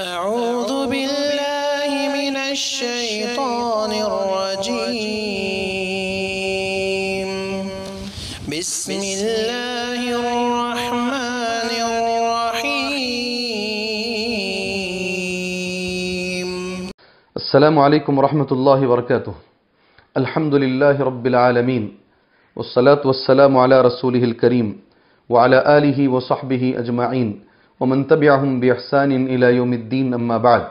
أعوذ بالله من الشيطان الرجيم. بسم الله الرحمن الرحيم. السلام عليكم ورحمة الله وبركاته. الحمد لله رب العالمين والصلاة والسلام على رسوله الكريم وعلى آله وصحبه أجمعين. ومن تبعهم بإحسان إلى يوم الدين أما بعد.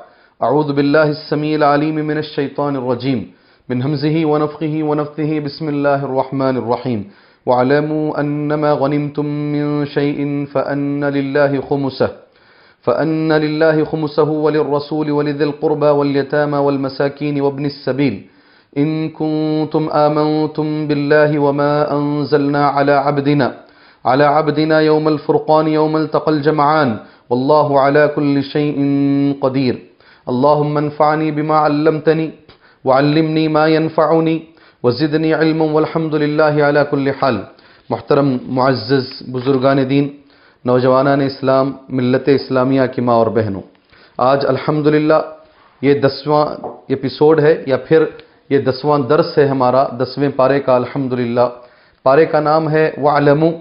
أعوذ بالله السميع العليم من الشيطان الرجيم. من همزه ونفخه ونفثه بسم الله الرحمن الرحيم. واعلموا أنما غنمتم من شيء فأن لله خمسه. فأن لله خمسه وللرسول ولذي القربى واليتامى والمساكين وابن السبيل. إن كنتم آمنتم بالله وما أنزلنا على عبدنا. على عبدنا يوم الفرقان يوم التقى الجمعان. والله على كل شيء قدير. اللهم انفعني بما علمتني وعلمني ما ينفعني وزدني علما والحمد لله على كل حال. محترم، معزز، بزرگان دین، نوجوانان اسلام، ملت اسلامیہ کی ماں اور بہنوں، آج الحمدللہ یہ دسواں ایپیسوڈ ہے یا پھر یہ دسواں درس ہے ہمارا، دسویں پارے کا الحمدللہ۔ پارے کا نام ہے وَعْلَمُوا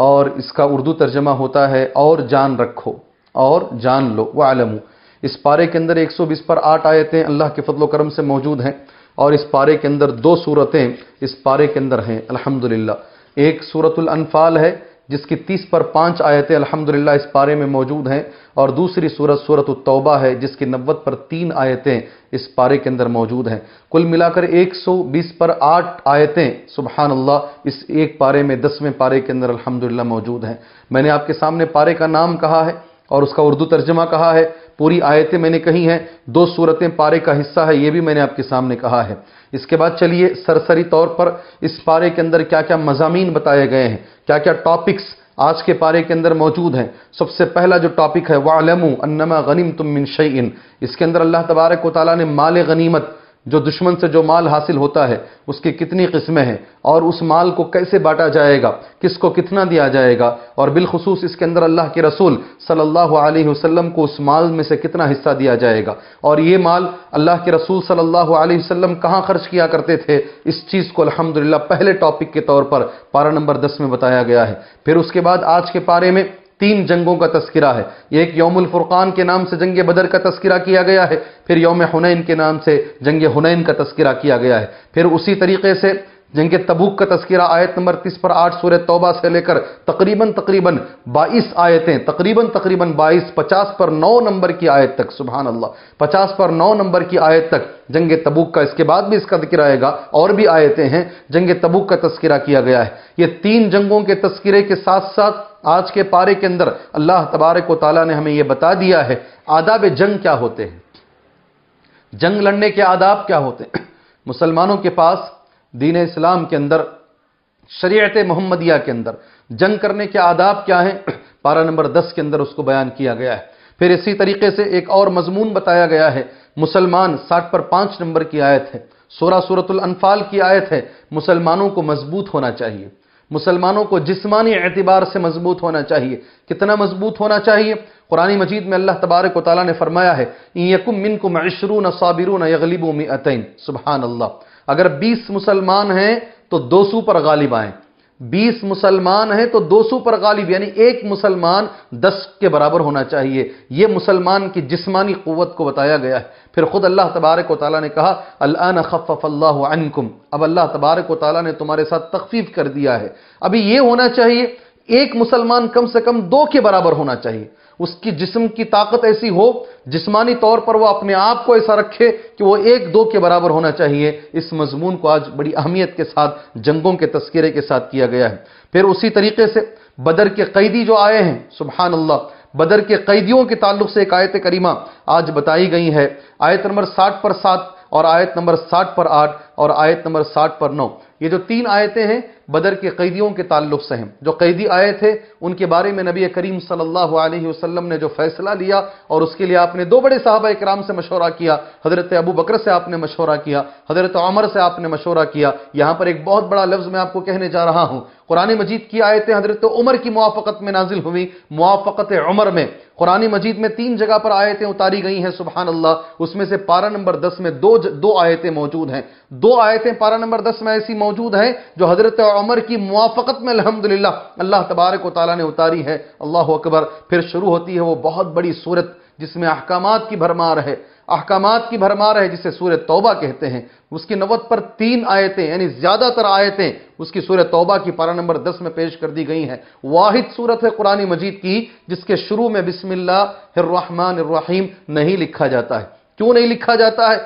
اور اس کا اردو ترجمہ ہوتا ہے اور جان رکھو، اور جان لو وَعْلَمُوا اس پارے کے اندر ایک سو بیس پر آٹھ آیتیں اللہ کے فضل و کرم سے موجود ہیں اور اس پارے کے اندر دو صورتیں اس پارے کے اندر ہیں۔ الحمدللہ۔ ایک صورت الانفال ہے جس کی تیس پر پانچ آیتیں الحمدللہ اس پارے میں موجود ہیں، اور دوسری صورت صورت التوبہ ہے، جس کی نوت پر تین آیتیں اس پارے کے اندر موجود ہیں۔ کل ملا کر ایک سو بیس پر آٹھ آیتیں سبحان اللہ اس ایک پارے میں، دسویں پارے کے اندر الحمدللہ موجود ہیں۔ میں نے آپ کے سامنے پارے کا نام کہا ہے اور اس کا اردو ترجمہ کہا ہے۔ پوری آیتیں میں نے کہی ہیں، دو صورتیں پارے کا حصہ ہے، یہ بھی میں نے آپ کے سامنے کہا ہے۔ اس کے بعد چلیے سرسری طور پر اس پارے کے اندر کیا کیا مضامین بتائے گئے ہیں، کیا کیا ٹاپکس آج کے پارے کے اندر موجود ہیں۔ سب سے پہلا جو ٹاپک ہے وَعْلَمُوا أَنَّمَا غَنِمْتُم مِّن شَيْءٍ۔ اس کے اندر اللہ تبارک و تعالیٰ نے مال غنیمت جو دشمن سے جو مال حاصل ہوتا ہے، اس کی کتنی قسمیں ہیں، اور اس مال کو کیسے بانٹا جائے گا، کس کو کتنا دیا جائے گا، اور بالخصوص اس کے اندر اللہ کے رسول صلی اللہ علیہ وسلم کو اس مال میں سے کتنا حصہ دیا جائے گا۔ اور یہ مال اللہ کے رسول صلی اللہ علیہ وسلم کہاں خرچ کیا کرتے تھے، اس چیز کو الحمدللہ پہلے ٹاپک کے طور پر پارہ نمبر دس میں بتایا گیا ہے۔ پھر اس کے بعد آج کے پارے میں تین جنگوں کا تذکرہ ہے۔ ایک یوم الفرقان کے نام سے جنگ بدر کا تذکرہ کیا گیا ہے۔ پھر یوم حنین کے نام سے جنگ حنین کا تذکرہ کیا گیا ہے۔ پھر اسی طریقے سے جنگ تبوک کا تذکرہ آیت نمبر تیس پر آٹھ سورہ توبہ سے لے کر تقریباً تقریباً بائیس آیتیں، تقریباً تقریباً بائیس، پچاس پر نو نمبر کی آیت تک، سبحان اللہ۔ پچاس پر نو نمبر کی آیت تک جنگ تبوک کا اس کے بعد بھی اس کا ذکر آئے گا۔ اور بھی آیتیں ہیں، جنگ تبوک کا تذکرہ کیا گیا ہے۔ یہ تین جنگوں کے تذکرے کے ساتھ ساتھ آج کے پارے کے اندر اللہ تبارک و تعالیٰ نے ہمیں یہ بتا دیا ہے، آداب جنگ کیا ہوتے ہیں؟ جنگ لڑنے کے آداب کیا ہوتے ہیں؟ مسلمانوں کے پاس، دین اسلام کے اندر، شریعت محمدیہ کے اندر، جنگ کرنے کے آداب کیا ہیں؟ پارہ نمبر دس کے اندر اس کو بیان کیا گیا ہے۔ پھر اسی طریقے سے ایک اور مضمون بتایا گیا ہے۔ مسلمان ساٹھ پر پانچ نمبر کی آیت ہے۔ سورہ سورت الانفال کی آیت ہے۔ مسلمانوں کو مضبوط ہونا چاہیے۔ مسلمانوں کو جسمانی اعتبار سے مضبوط ہونا چاہیے۔ کتنا مضبوط ہونا چاہیے؟ قرآن مجید میں اللہ تبارک و تعالیٰ نے فرمایا ہے یکم منکم عشرون صابرون یغلبوا مئتین. سبحان اللہ۔ اگر بیس مسلمان ہیں، تو دو سو پر غالب آئیں۔ بیس مسلمان ہیں تو دو سو پر غالب یعنی ایک مسلمان دس کے برابر ہونا چاہیے۔ یہ مسلمان کی جسمانی قوت کو بتایا گیا ہے۔ پھر خود اللہ تبارک و تعالیٰ نے کہا، الان خفف اللہ عنکم۔ اب اللہ تبارک و تعالیٰ نے تمہارے ساتھ تخفیف کر دیا ہے۔ ابھی یہ ہونا چاہیے، ایک مسلمان کم سے کم دو کے برابر ہونا چاہیے۔ اس کی جسم کی طاقت ایسی ہو، جسمانی طور پر وہ اپنے آپ کو ایسا رکھے کہ وہ ایک دو کے برابر ہونا چاہیے۔ اس مضمون کو آج بڑی اہمیت کے ساتھ، جنگوں کے تذکرے کے ساتھ کیا گیا ہے۔ پھر اسی طریقے سے بدر کے قیدی جو آئے ہیں، سبحان اللہ، بدر کے قیدیوں کے تعلق سے ایک آیت کریمہ آج بتائی گئی ہے۔ آیت نمبر ساٹھ پر سات اور آیت نمبر ساٹھ پر آٹھ اور آیت نمبر ساٹھ پر نو۔ یہ جو تین آیتیں ہیں بدر کے قیدیوں کے تعلق سے ہیں۔ جو قیدی آئے تھے، ان کے بارے میں نبی کریم صلی اللہ علیہ وسلم نے جو فیصلہ لیا اور اس کے لیے آپ نے دو بڑے صحابہ اکرام سے مشورہ کیا، حضرت ابو بکر سے آپ نے مشورہ کیا، حضرت عمر سے آپ نے مشورہ کیا۔ یہاں پر ایک بہت بڑا لفظ میں آپ کو کہنے جا رہا ہوں۔ قرآن مجید کی آیتیں حضرت عمر کی موافقت میں نازل ہوئی موافقت عمر میں۔ قرآن مجید میں تین جگہ پر آیتیں اتاری گئی ہیں سبحان اللہ اس میں سے پارہ نمبر دس میں دو دو آیتیں موجود ہیں۔ دو آیتیں پارہ نمبر دس میں ایسی موجود ہیں جو حضرت عمر کی موافقت میں الحمدللہ اللہ تبارک و تعالیٰ نے اتاری ہے۔ اللہ اکبر۔ پھر شروع ہوتی ہے وہ بہت بڑی صورت جس میں احکامات کی بھرمار ہے۔ احکامات کی بھرمار ہے جسے سورہ توبہ کہتے ہیں۔ اس کی نوت پر تین آیتیں یعنی زیادہ تر آیتیں اس کی سورہ توبہ کی پارہ نمبر دس میں پیش کر دی گئی ہیں۔ واحد صورت ہے قرآن مجید کی، جس کے شروع میں بسم اللہ الرحمن الرحیم نہیں لکھا جاتا ہے۔ کیوں نہیں لکھا جاتا ہے؟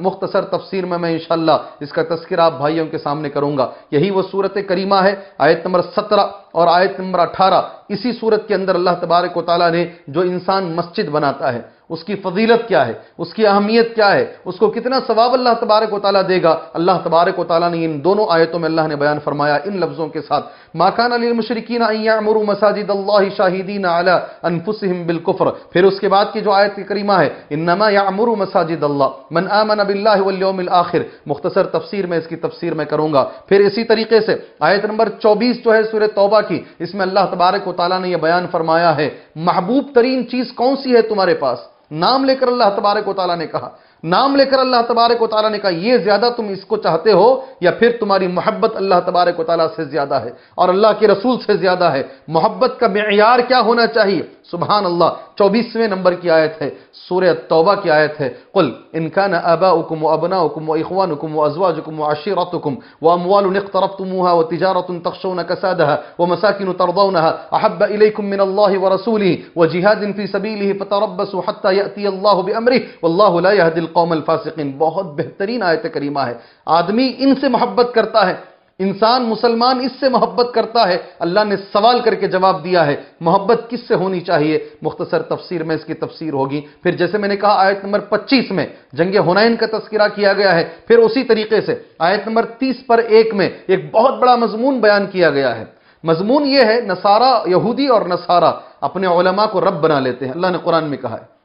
مختصر تفسیر میں میں انشاءاللہ اس کا تذکرہ آپ بھائیوں کے سامنے کروں گا۔ یہی وہ صورت کریمہ ہے، آیت نمبر سترہ۔ اور آیت نمبر اٹھارہ، اسی صورت کے اندر اللہ تبارک و تعالیٰ نے جو انسان مسجد بناتا ہے، اس کی فضیلت کیا ہے، اس کی اہمیت کیا ہے، اس کو کتنا ثواب اللہ تبارک و تعالیٰ دے گا، اللہ تبارک و تعالیٰ نے ان دونوں آیتوں میں اللہ نے بیان فرمایا ان لفظوں کے ساتھ۔ ماکان علی المشرکین ان یعمروا مساجد اللہ شاہدین علی انفسهم بالکفر پھر اس کے بعد کی جو آیت کریمہ ہے انما یعمروا مساجد اللہ من آمن باللہ والیوم الاخر مختصر تفسیر میں اس کی تفسیر میں کروں گا۔ پھر اسی طریقے سے آیت نمبر چوبیس جو ہے سورہ توبہ کی۔ اس میں اللہ تبارک و تعالیٰ نے یہ بیان فرمایا ہے، محبوب ترین چیز کون سی ہے تمہارے پاس؟ نام لے کر اللہ تبارک و تعالیٰ نے کہا۔ نام لے کر اللہ تبارک و تعالیٰ نے کہا، یہ زیادہ تم اس کو چاہتے ہو یا پھر تمہاری محبت اللہ تبارک و تعالیٰ سے زیادہ ہے اور اللہ کے رسول سے زیادہ ہے؟ محبت کا معیار کیا ہونا چاہیے؟ سبحان اللہ، چوبیسویں نمبر کی آیت ہے، سورہ توبہ کی آیت ہے۔ قل، ان كان اباؤكم وابناؤكم واخوانكم وازواجكم وعشيرتكم واموال اقترفتموها وتجاره تخشون كسادها ومساكن ترضونها احب اليكم من الله ورسوله وجهاد في سبيله فتربصوا حتى ياتي الله بامره والله لا يهدي القوم الفاسقين بہت بہترین آیت کریمہ ہے۔ آدمی ان سے محبت کرتا ہے، انسان مسلمان اس سے محبت کرتا ہے۔ اللہ نے سوال کر کے جواب دیا ہے، محبت کس سے ہونی چاہیے؟ مختصر تفسیر میں اس کی تفسیر ہوگی۔ پھر جیسے میں نے کہا آیت نمبر پچیس میں، جنگ ہنین کا تذکرہ کیا گیا ہے۔ پھر اسی طریقے سے آیت نمبر تیس پر ایک میں ایک بہت بڑا مضمون بیان کیا گیا ہے۔ مضمون یہ ہے نصارہ یہودی اور نصارہ اپنے علماء کو رب بنا لیتے ہیں۔ اللہ نے قرآن میں کہا ہے۔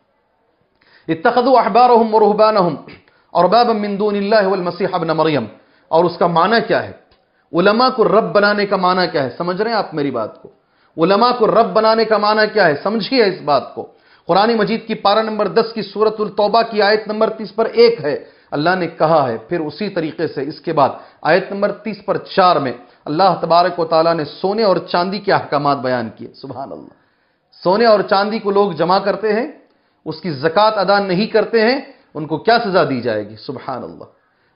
اتخذوا احبارهم ورهبانهم اربابا من دون الله والمسيح ابن مریم اور اس کا معنی کیا ہے؟ علماء کو رب بنانے کا معنی کیا ہے؟ سمجھ رہے ہیں آپ میری بات کو؟ علماء کو رب بنانے کا معنی کیا ہے؟ سمجھیے اس بات کو۔ قرآن مجید کی پارہ نمبر دس کی سورت التوبہ کی آیت نمبر تیس پر ایک ہے۔ اللہ نے کہا ہے، پھر اسی طریقے سے اس کے بعد آیت نمبر تیس پر چار میں اللہ تبارک و تعالیٰ نے سونے اور چاندی کے احکامات بیان کیے۔ سبحان اللہ۔ سونے اور چاندی کو لوگ جمع کرتے ہیں۔ اس کی زکوٰۃ ادا نہیں کرتے ہیں، ان کو کیا سزا دی جائے گی؟ سبحان اللہ۔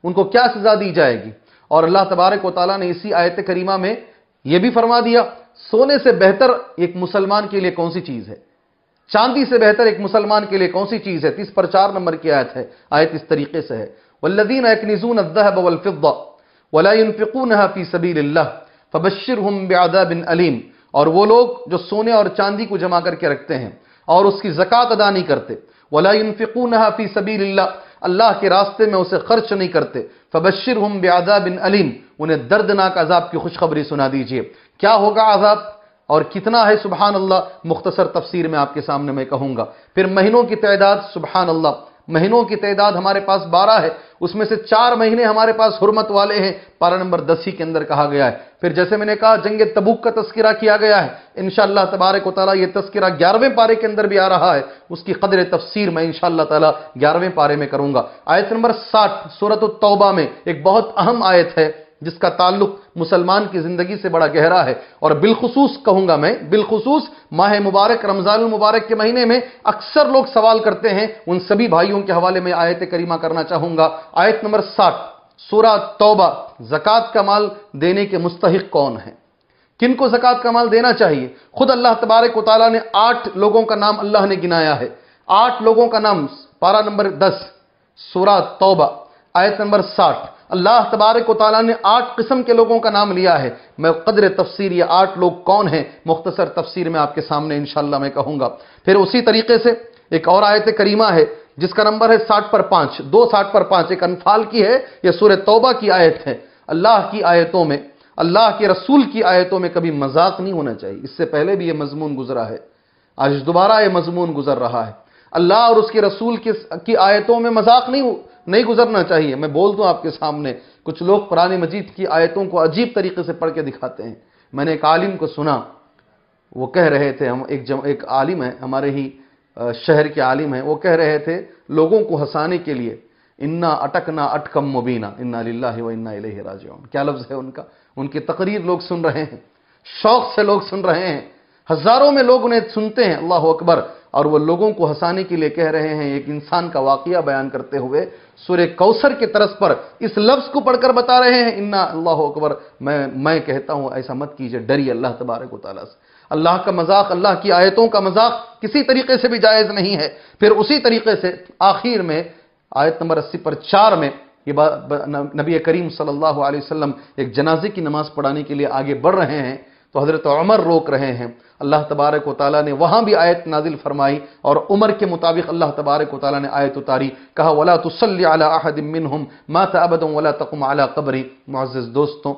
ان کو کیا سزا دی جائے گی؟ اور اللہ تبارک و تعالیٰ نے اسی آیت کریمہ میں یہ بھی فرما دیا، سونے سے بہتر ایک مسلمان کے لیے کون سی چیز ہے؟ چاندی سے بہتر ایک مسلمان کے لیے کون سی چیز ہے؟ تیس پر چار نمبر کی آیت ہے، آیت اس طریقے سے ہے۔ والذین یکنزون الذهب والفضة ولا ينفقونها في سبيل الله فبشرهم بعذاب علیم اور وہ لوگ جو سونے اور چاندی کو جمع کر کے رکھتے ہیں اور اس کی زکات ادا نہیں کرتے۔ ولا ينفقونها في سبيل الله۔ اللہ کے راستے میں اسے خرچ نہیں کرتے۔ فبشرهم بعذاب علیم انہیں دردناک عذاب کی خوشخبری سنا دیجیے۔ کیا ہوگا عذاب؟ اور کتنا ہے سبحان اللہ؟ مختصر تفسیر میں آپ کے سامنے میں کہوں گا۔ پھر مہینوں کی تعداد، سبحان اللہ۔ مہینوں کی تعداد ہمارے پاس بارہ ہے، اس میں سے چار مہینے ہمارے پاس حرمت والے ہیں۔ پارہ نمبر دس ہی کے اندر کہا گیا ہے۔ پھر جیسے میں نے کہا، جنگ تبوک کا تذکرہ کیا گیا ہے۔ انشاءاللہ تبارک و تعالیٰ یہ تذکرہ گیارہویں پارے کے اندر بھی آ رہا ہے۔ اس کی قدر تفسیر میں انشاءاللہ تعالیٰ گیارہویں پارے میں کروں گا۔ آیت نمبر ساٹھ صورت التوبہ میں ایک بہت اہم آیت ہے۔ جس کا تعلق مسلمان کی زندگی سے بڑا گہرا ہے۔ اور بالخصوص کہوں گا میں، بالخصوص ماہ مبارک، رمضان المبارک کے مہینے میں اکثر لوگ سوال کرتے ہیں، ان سبھی بھائیوں کے حوالے میں آیت کریمہ کرنا چاہوں گا۔ آیت نمبر ساٹھ، سورہ توبہ، زکوٰۃ کا مال دینے کے مستحق کون ہیں؟ کن کو زکوٰۃ کا مال دینا چاہیے؟ خود اللہ تبارک و تعالیٰ نے آٹھ لوگوں کا نام اللہ نے گنایا ہے۔ آٹھ لوگوں کا نام، پارہ نمبر دس، سورہ توبہ، آیت نمبر ساٹھ۔ اللہ تبارک و تعالیٰ نے آٹھ قسم کے لوگوں کا نام لیا ہے۔ میں قدر تفسیر یہ آٹھ لوگ کون ہیں؟ مختصر تفسیر میں آپ کے سامنے انشاءاللہ میں کہوں گا۔ پھر اسی طریقے سے ایک اور آیت کریمہ ہے، جس کا نمبر ہے ساٹھ پر پانچ۔ دو ساٹھ پر پانچ، ایک انفال کی ہے، یہ سورہ توبہ کی آیت ہے۔ اللہ کی آیتوں میں، اللہ کے رسول کی آیتوں میں کبھی مذاق نہیں ہونا چاہیے۔ اس سے پہلے بھی یہ مضمون گزرا ہے۔ آج دوبارہ یہ مضمون گزر رہا ہے۔ اللہ اور اس کے رسول کی آیتوں میں مذاق نہیں نہیں گزرنا چاہیے۔ میں بول دوں آپ کے سامنے، کچھ لوگ قرآن مجید کی آیتوں کو عجیب طریقے سے پڑھ کے دکھاتے ہیں۔ میں نے ایک عالم کو سنا، وہ کہہ رہے تھے، ہم ایک جم، ایک عالم ہے ہمارے ہی شہر کے عالم ہیں۔ وہ کہہ رہے تھے، لوگوں کو ہنسانے کے لیے، انا اٹکنا اٹکم مبینہ انا للہ و انا الیہ راجعون۔ کیا لفظ ہے ان کا؟ ان کی تقریر لوگ سن رہے ہیں، شوق سے لوگ سن رہے ہیں۔ ہزاروں میں لوگ انہیں سنتے ہیں، اللہ اکبر۔ اور وہ لوگوں کو ہنسانے کے لیے کہہ رہے ہیں، ایک انسان کا واقعہ بیان کرتے ہوئے سورہ کوثر کے طرز پر اس لفظ کو پڑھ کر بتا رہے ہیں، انا اللہ اکبر، میں میں کہتا ہوں، ایسا مت کیجیے ڈری اللہ تبارک و تعالیٰ سے۔ اللہ کا مذاق، اللہ کی آیتوں کا مذاق کسی طریقے سے بھی جائز نہیں ہے۔ پھر اسی طریقے سے آخر میں، آیت نمبر اسی پر چار میں یہ نبی کریم صلی اللہ علیہ وسلم ایک جنازے کی نماز پڑھانے کے لیے آگے بڑھ رہے ہیں۔ تو حضرت عمر روک رہے ہیں۔ اللہ تبارک و تعالیٰ نے وہاں بھی آیت نازل فرمائی اور عمر کے مطابق اللہ تبارک و تعالیٰ نے آیت اتاری۔ کہا، ولا تسلی علی احد منہم مات ابدا ولا تقم علی قبری معزز دوستوں،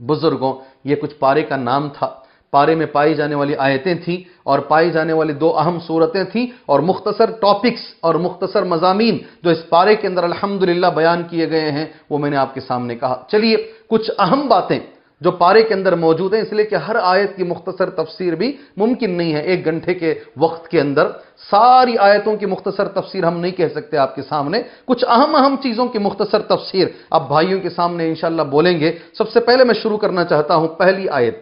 بزرگوں، یہ کچھ پارے کا نام تھا۔ پارے میں پائی جانے والی آیتیں تھیں اور پائی جانے والی دو اہم صورتیں تھیں اور مختصر ٹاپکس اور مختصر مضامین جو اس پارے کے اندر الحمدللہ بیان کیے گئے ہیں، وہ میں نے آپ کے سامنے کہا۔ چلیے، کچھ اہم باتیں۔ جو پارے کے اندر موجود ہیں، اس لیے کہ ہر آیت کی مختصر تفسیر بھی ممکن نہیں ہے۔ ایک گھنٹے کے وقت کے اندر ساری آیتوں کی مختصر تفسیر ہم نہیں کہہ سکتے آپ کے سامنے۔ کچھ اہم اہم چیزوں کی مختصر تفسیر آپ بھائیوں کے سامنے انشاءاللہ بولیں گے۔ سب سے پہلے میں شروع کرنا چاہتا ہوں پہلی آیت،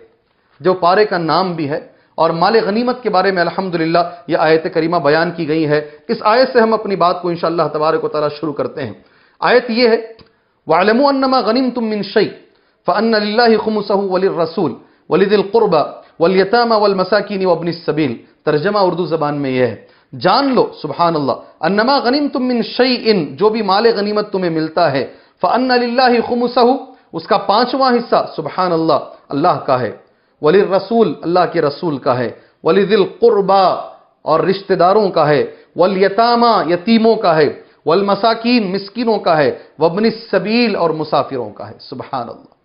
جو پارے کا نام بھی ہے۔ اور مال غنیمت کے بارے میں الحمدللہ یہ آیت کریمہ بیان کی گئی ہے۔ اس آیت سے ہم اپنی بات کو انشاءاللہ تبارک و تعالی شروع کرتے ہیں۔ آیت یہ ہے وَعْلَمُوا أَنَّمَا غَنِمْتُم مِّن شَيْءٍ۔ فَأَنَّ لِلَّهِ خُمُسَهُ وَلِلرَّسُولِ وَلِذِي الْقُرْبَى وَالْيَتَامَى وَالْمَسَاكِينِ وَابْنِ السَّبِيلِ ترجمہ اردو زبان میں یہ ہے۔ جان لو سبحان اللہ انما غنیمتم من شیئن، جو بھی مال غنیمت تمہیں ملتا ہے، فَأَنَّ لِلَّهِ خُمُسَهُ، اس کا پانچواں حصہ سبحان اللہ اللہ کا ہے۔ ولی اللہ کے رسول کا ہے۔ ولی دل اور رشتہ داروں کا ہے۔ ولیتامہ یتیموں کا ہے۔ والمساکین، مسکینوں کا ہے۔ وابن السبیل اور مسافروں کا ہے۔ سبحان اللہ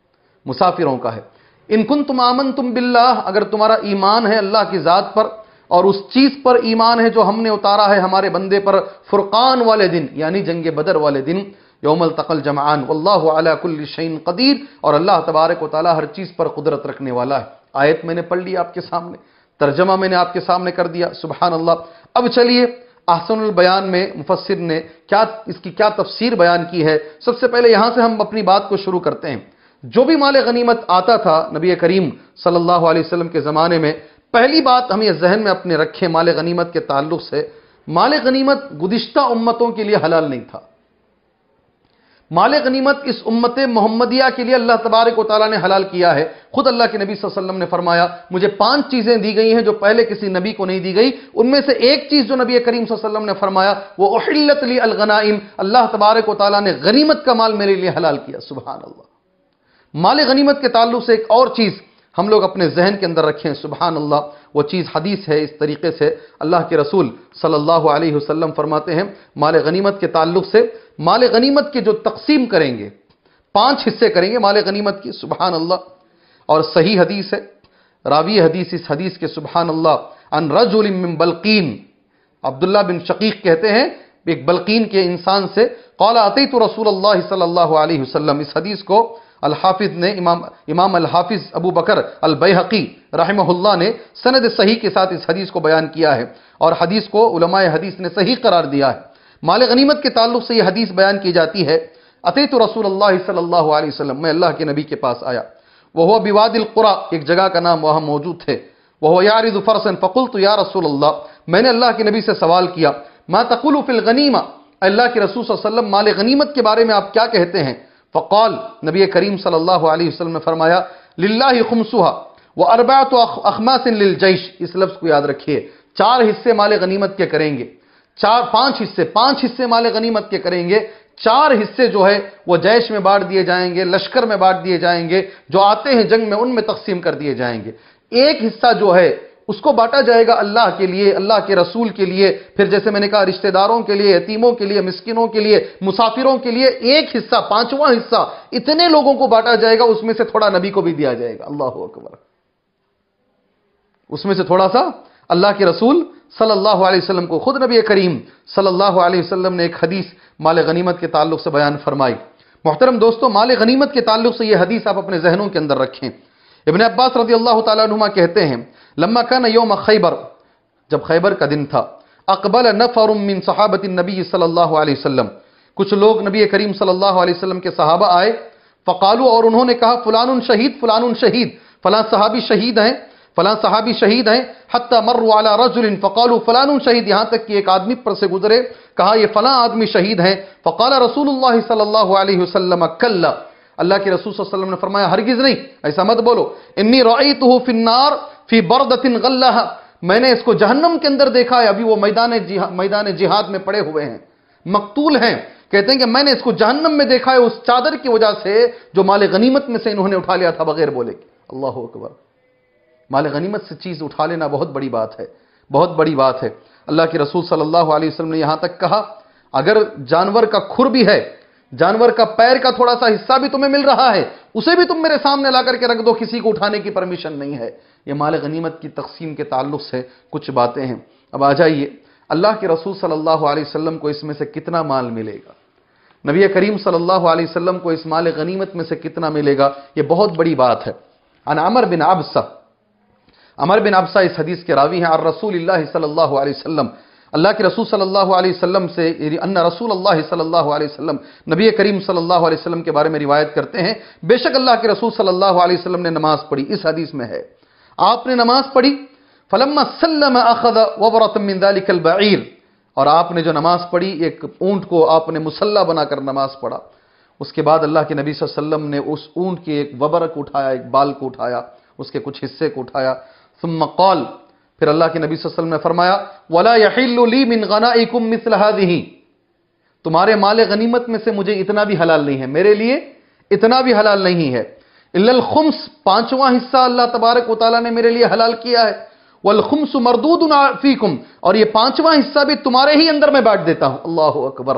مسافروں کا ہے۔ ان کن تم آمن تم باللہ، اگر تمہارا ایمان ہے اللہ کی ذات پر، اور اس چیز پر ایمان ہے جو ہم نے اتارا ہے ہمارے بندے پر فرقان والے دن یعنی جنگ بدر والے دن، یوم التقل جمعان، واللہ علی کل شین قدیر، اور اللہ تبارک و تعالی ہر چیز پر قدرت رکھنے والا ہے۔ آیت میں نے پڑھ لی آپ کے سامنے، ترجمہ میں نے آپ کے سامنے کر دیا سبحان اللہ اب چلیے، احسن البیان میں مفسر نے کیا، اس کی کیا تفسیر بیان کی ہے۔ سب سے پہلے یہاں سے ہم اپنی بات کو شروع کرتے ہیں۔ جو بھی مال غنیمت آتا تھا نبی کریم صلی اللہ علیہ وسلم کے زمانے میں، پہلی بات ہم یہ ذہن میں اپنے رکھیں، مال غنیمت کے تعلق سے مال غنیمت گزشتہ امتوں کے لیے حلال نہیں تھا۔ مال غنیمت اس امت محمدیہ کے لیے اللہ تبارک و تعالیٰ نے حلال کیا ہے۔ خود اللہ کے نبی صلی اللہ علیہ وسلم نے فرمایا، مجھے پانچ چیزیں دی گئی ہیں جو پہلے کسی نبی کو نہیں دی گئی۔ ان میں سے ایک چیز جو نبی کریم صلی اللہ علیہ وسلم نے فرمایا، وہ احلت لی الغنائم۔ اللہ تبارک و تعالیٰ نے غنیمت کا مال میرے لیے حلال کیا۔ سبحان اللہ۔ مال غنیمت کے تعلق سے ایک اور چیز ہم لوگ اپنے ذہن کے اندر رکھیں۔ سبحان اللہ، وہ چیز حدیث ہے، اس طریقے سے اللہ کے رسول صلی اللہ علیہ وسلم فرماتے ہیں، مال غنیمت کے تعلق سے مال غنیمت کے جو تقسیم کریں گے، پانچ حصے کریں گے مال غنیمت کی سبحان اللہ، اور صحیح حدیث ہے، راوی حدیث اس حدیث کے سبحان اللہ ان رجل من بلقین۔ عبداللہ بن شقیق کہتے ہیں، ایک بلقین کے انسان سے، قال، اتیت رسول اللہ صلی اللہ علیہ وسلم۔ اس حدیث کو الحافظ نے امام امام الحافظ ابو بکر البیحقی رحمہ اللہ نے سند صحیح کے ساتھ اس حدیث کو بیان کیا ہے اور حدیث کو علماء حدیث نے صحیح قرار دیا ہے۔ مال غنیمت کے تعلق سے یہ حدیث بیان کی جاتی ہے عطیت رسول اللہ صلی اللہ علیہ وسلم، میں اللہ کے نبی کے پاس آیا۔ وہ بواد القرا، ایک جگہ کا نام وہاں موجود تھے۔ وہ یارد فرسن فقلت یا رسول اللہ، میں نے اللہ کے نبی سے سوال کیا، ما تقول فی الغنیمہ؟ اللہ کے رسول صلی اللہ علیہ وسلم، مال غنیمت کے بارے میں آپ کیا کہتے ہیں؟ فقال نبی کریم صلی اللہ علیہ وسلم نے فرمایا، للہ خمسوہا وہ اخماس للجیش۔ اس لفظ کو یاد رکھیے۔ چار حصے مال غنیمت کے کریں گے۔ چار، پانچ حصے پانچ حصے مال غنیمت کے کریں گے۔ چار حصے جو ہے، وہ جیش میں بانٹ دیے جائیں گے، لشکر میں بانٹ دیے جائیں گے۔ جو آتے ہیں جنگ میں، ان میں تقسیم کر دیے جائیں گے۔ ایک حصہ جو ہے اس کو بانٹا جائے گا اللہ کے لیے، اللہ کے رسول کے لیے۔ پھر جیسے میں نے کہا، رشتہ داروں کے لیے، یتیموں کے لیے مسکنوں کے لیے، مسافروں کے لیے ایک حصہ، پانچواں حصہ اتنے لوگوں کو بانٹا جائے گا، اس میں سے تھوڑا نبی کو بھی دیا جائے گا۔ اللہ اکبر۔ اس میں سے تھوڑا سا اللہ کے رسول صلی اللہ علیہ وسلم کو، خود نبی کریم صلی اللہ علیہ وسلم نے ایک حدیث مال غنیمت کے تعلق سے بیان فرمائی۔ محترم دوستو، مال غنیمت کے تعلق سے یہ حدیث آپ اپنے ذہنوں کے اندر رکھیں۔ ابن عباس رضی اللہ تعالیٰ عنہ کہتے ہیں لما کان یوم خیبر جب خیبر کا دن تھا، اقبل نفر من صحابت النبی صلی اللہ علیہ وسلم. کچھ لوگ نبی کریم صلی اللہ علیہ وسلم کے صحابہ آئے فقالو اور انہوں نے کہا فلان شہید فلان شہید فلاں صحابی شہید ہیں فلاں صحابی شہید ہیں حتی مروا علی رجل فقالو فلان شہید، یہاں تک کہ ایک آدمی پر سے گزرے، کہا، یہ فلاں آدمی شہید ہیں فقال رسول اللہ صلی اللہ علیہ وسلم، کلا اللہ کے رسول صلی اللہ علیہ وسلم نے فرمایا، ہرگز نہیں، ایسا مت بولو، انی رأیتہ فی النار فی بردت غلہ میں نے اس کو جہنم کے اندر دیکھا ہے، ابھی وہ میدان میدان جہاد میں پڑے ہوئے ہیں۔ مقتول ہیں۔ کہتے ہیں کہ میں نے اس کو جہنم میں دیکھا ہے، اس چادر کی وجہ سے جو مال غنیمت میں سے انہوں نے اٹھا لیا تھا بغیر بولے اللہ اکبر۔ مال غنیمت سے چیز اٹھا لینا بہت بڑی بات ہے۔ بہت بڑی بات ہے۔ اللہ کے رسول صلی اللہ علیہ وسلم نے یہاں تک کہا، اگر جانور کا کھر بھی ہے، جانور کا پیر کا تھوڑا سا حصہ بھی تمہیں مل رہا ہے، اسے بھی تم میرے سامنے لا کر کے رکھ دو، کسی کو اٹھانے کی پرمیشن نہیں ہے۔ یہ مال غنیمت کی تقسیم کے تعلق سے کچھ باتیں ہیں۔ اب آ جائیے۔ اللہ کے رسول صلی اللہ علیہ وسلم کو اس میں سے کتنا مال ملے گا؟ نبی کریم صلی اللہ علیہ وسلم کو اس مال غنیمت میں سے کتنا ملے گا؟ یہ بہت بڑی بات ہے۔ ان عمر بن عبسہ۔ عمر بن عبسہ اس حدیث کے راوی ہیں اور رسول اللہ صلی اللہ علیہ وسلم۔ اللہ کے رسول صلی اللہ علیہ وسلم سے یعنی ان رسول اللہ صلی اللہ علیہ وسلم، نبی کریم صلی اللہ علیہ وسلم کے بارے میں روایت کرتے ہیں۔ بے شک اللہ کے رسول صلی اللہ علیہ وسلم نے نماز پڑھی۔ اس حدیث میں ہے۔ آپ نے نماز پڑھی؟ فلما سلم اخذ وبرۃ من ذلك البعير۔ اور آپ نے جو نماز پڑھی، ایک اونٹ کو آپ نے مسلح بنا کر نماز پڑھا۔ اس کے بعد اللہ کے نبی صلی اللہ علیہ وسلم نے اس اونٹ کے ایک وبر کو اٹھایا، ایک بال کو اٹھایا، اس کے کچھ حصے کو اٹھایا۔ ثم قال، پھر اللہ کے نبی صلی اللہ علیہ وسلم نے فرمایا، ولا يحل لي من غنائكم مثل هذه۔ تمہارے مال غنیمت میں سے مجھے اتنا بھی حلال نہیں ہے۔ میرے لیے اتنا بھی حلال نہیں ہے۔ الخمس، پانچواں حصہ اللہ تبارک و تعالی نے میرے لیے حلال کیا ہے۔ والخمس مردود فیکم، اور یہ پانچواں حصہ بھی تمہارے ہی اندر میں بانٹ دیتا ہوں۔ اللہ اکبر۔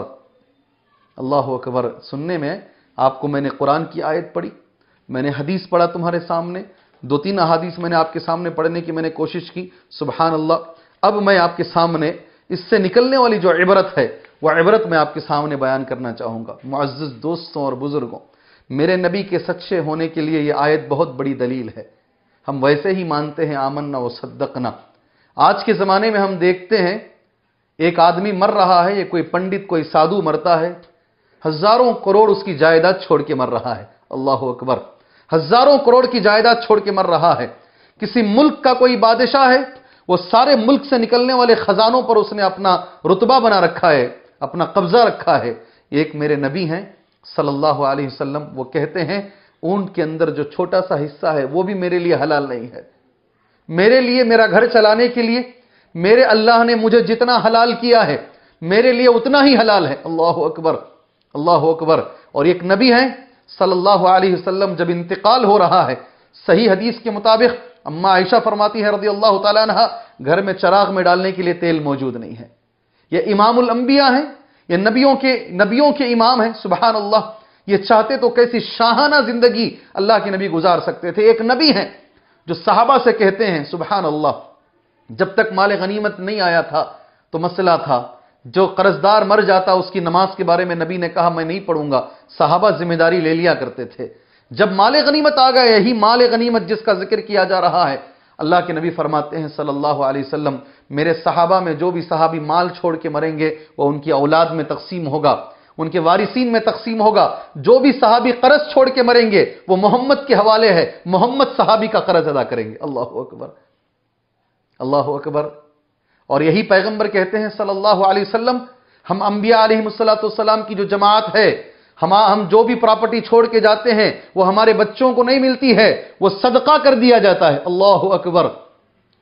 اللہ اکبر۔ سننے میں آپ کو میں نے قرآن کی آیت پڑھی، میں نے حدیث پڑھا تمہارے سامنے۔ دو تین احادیث میں نے آپ کے سامنے پڑھنے کی میں نے کوشش کی۔ سبحان اللہ۔ اب میں آپ کے سامنے اس سے نکلنے والی جو عبرت ہے، وہ عبرت میں آپ کے سامنے بیان کرنا چاہوں گا۔ معزز دوستوں اور بزرگوں میرے نبی کے سچے ہونے کے لیے یہ آیت بہت بڑی دلیل ہے۔ ہم ویسے ہی مانتے ہیں آمنا و صدقنا۔ آج کے زمانے میں ہم دیکھتے ہیں، ایک آدمی مر رہا ہے یہ کوئی پنڈت، کوئی سادھو مرتا ہے۔ ہزاروں کروڑ اس کی جائیداد چھوڑ کے مر رہا ہے۔ اللہ اکبر۔ ہزاروں کروڑ کی جائیداد چھوڑ کے مر رہا ہے۔ کسی ملک کا کوئی بادشاہ ہے، وہ سارے ملک سے نکلنے والے خزانوں پر اس نے اپنا رتبہ بنا رکھا ہے، اپنا قبضہ رکھا ہے۔ ایک میرے نبی ہیں صلی اللہ علیہ وسلم وہ کہتے ہیں اونٹ کے اندر جو چھوٹا سا حصہ ہے، وہ بھی میرے لیے حلال نہیں ہے۔ میرے لیے میرا گھر چلانے کے لیے میرے اللہ نے مجھے جتنا حلال کیا ہے، میرے لیے اتنا ہی حلال ہے۔ اللہ اکبر اللہ اکبر۔ اور ایک نبی ہیں، صلی اللہ علیہ وسلم جب انتقال ہو رہا ہے، صحیح حدیث کے مطابق اما عائشہ فرماتی ہے رضی اللہ تعالیٰ عنہ، گھر میں چراغ میں ڈالنے کے لیے تیل موجود نہیں ہے۔ یہ امام الانبیاء ہیں یہ نبیوں کے نبیوں کے امام ہیں سبحان اللہ یہ چاہتے تو کیسی شاہانہ زندگی اللہ کے نبی گزار سکتے تھے۔ ایک نبی ہیں جو صحابہ سے کہتے ہیں سبحان اللہ جب تک مال غنیمت نہیں آیا تھا تو مسئلہ تھا۔ جو قرضدار مر جاتا، اس کی نماز کے بارے میں نبی نے کہا، میں نہیں پڑھوں گا۔ صحابہ ذمہ داری لے لیا کرتے تھے۔ جب مال غنیمت آ گئے یہی مال غنیمت جس کا ذکر کیا جا رہا ہے اللہ کے نبی فرماتے ہیں صلی اللہ علیہ وسلم، میرے صحابہ میں جو بھی صحابی مال چھوڑ کے مریں گے، وہ ان کی اولاد میں تقسیم ہوگا، ان کے وارثین میں تقسیم ہوگا۔ جو بھی صحابی قرض چھوڑ کے مریں گے، وہ محمد کے حوالے ہے، محمد صحابی کا قرض ادا کریں گے۔ اللہ اکبر۔ اللہ اکبر۔ اور یہی پیغمبر کہتے ہیں صلی اللہ علیہ وسلم، ہم انبیاء علیہ السلام کی جو جماعت ہے ہم جو بھی پراپرٹی چھوڑ کے جاتے ہیں، وہ ہمارے بچوں کو نہیں ملتی ہے، وہ صدقہ کر دیا جاتا ہے۔ اللہ اکبر۔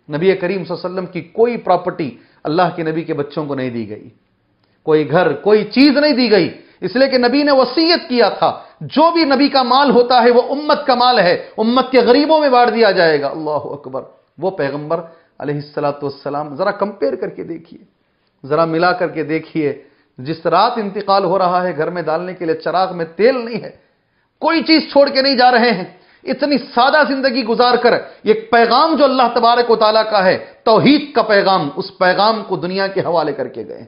نبی کریم صلی اللہ علیہ وسلم کی کوئی پراپرٹی اللہ کے نبی کے بچوں کو نہیں دی گئی۔ کوئی گھر، کوئی چیز نہیں دی گئی۔ اس لیے کہ نبی نے وسیعت کیا تھا۔ جو بھی نبی کا مال ہوتا ہے، وہ امت کا مال ہے۔ امت کے غریبوں میں بانٹ دیا جائے گا۔ اللہ اکبر۔ وہ پیغمبر علیہ السلاۃ والسلام، ذرا کمپیئر کر کے دیکھیے۔ ذرا ملا کر کے دیکھیے۔ جس رات انتقال ہو رہا ہے گھر میں ڈالنے کے لیے چراغ میں تیل نہیں ہے، کوئی چیز چھوڑ کے نہیں جا رہے ہیں۔ اتنی سادہ زندگی گزار کر ایک پیغام جو اللہ تبارک و تعالیٰ کا ہے، توحید کا پیغام، اس پیغام کو دنیا کے حوالے کر کے گئے۔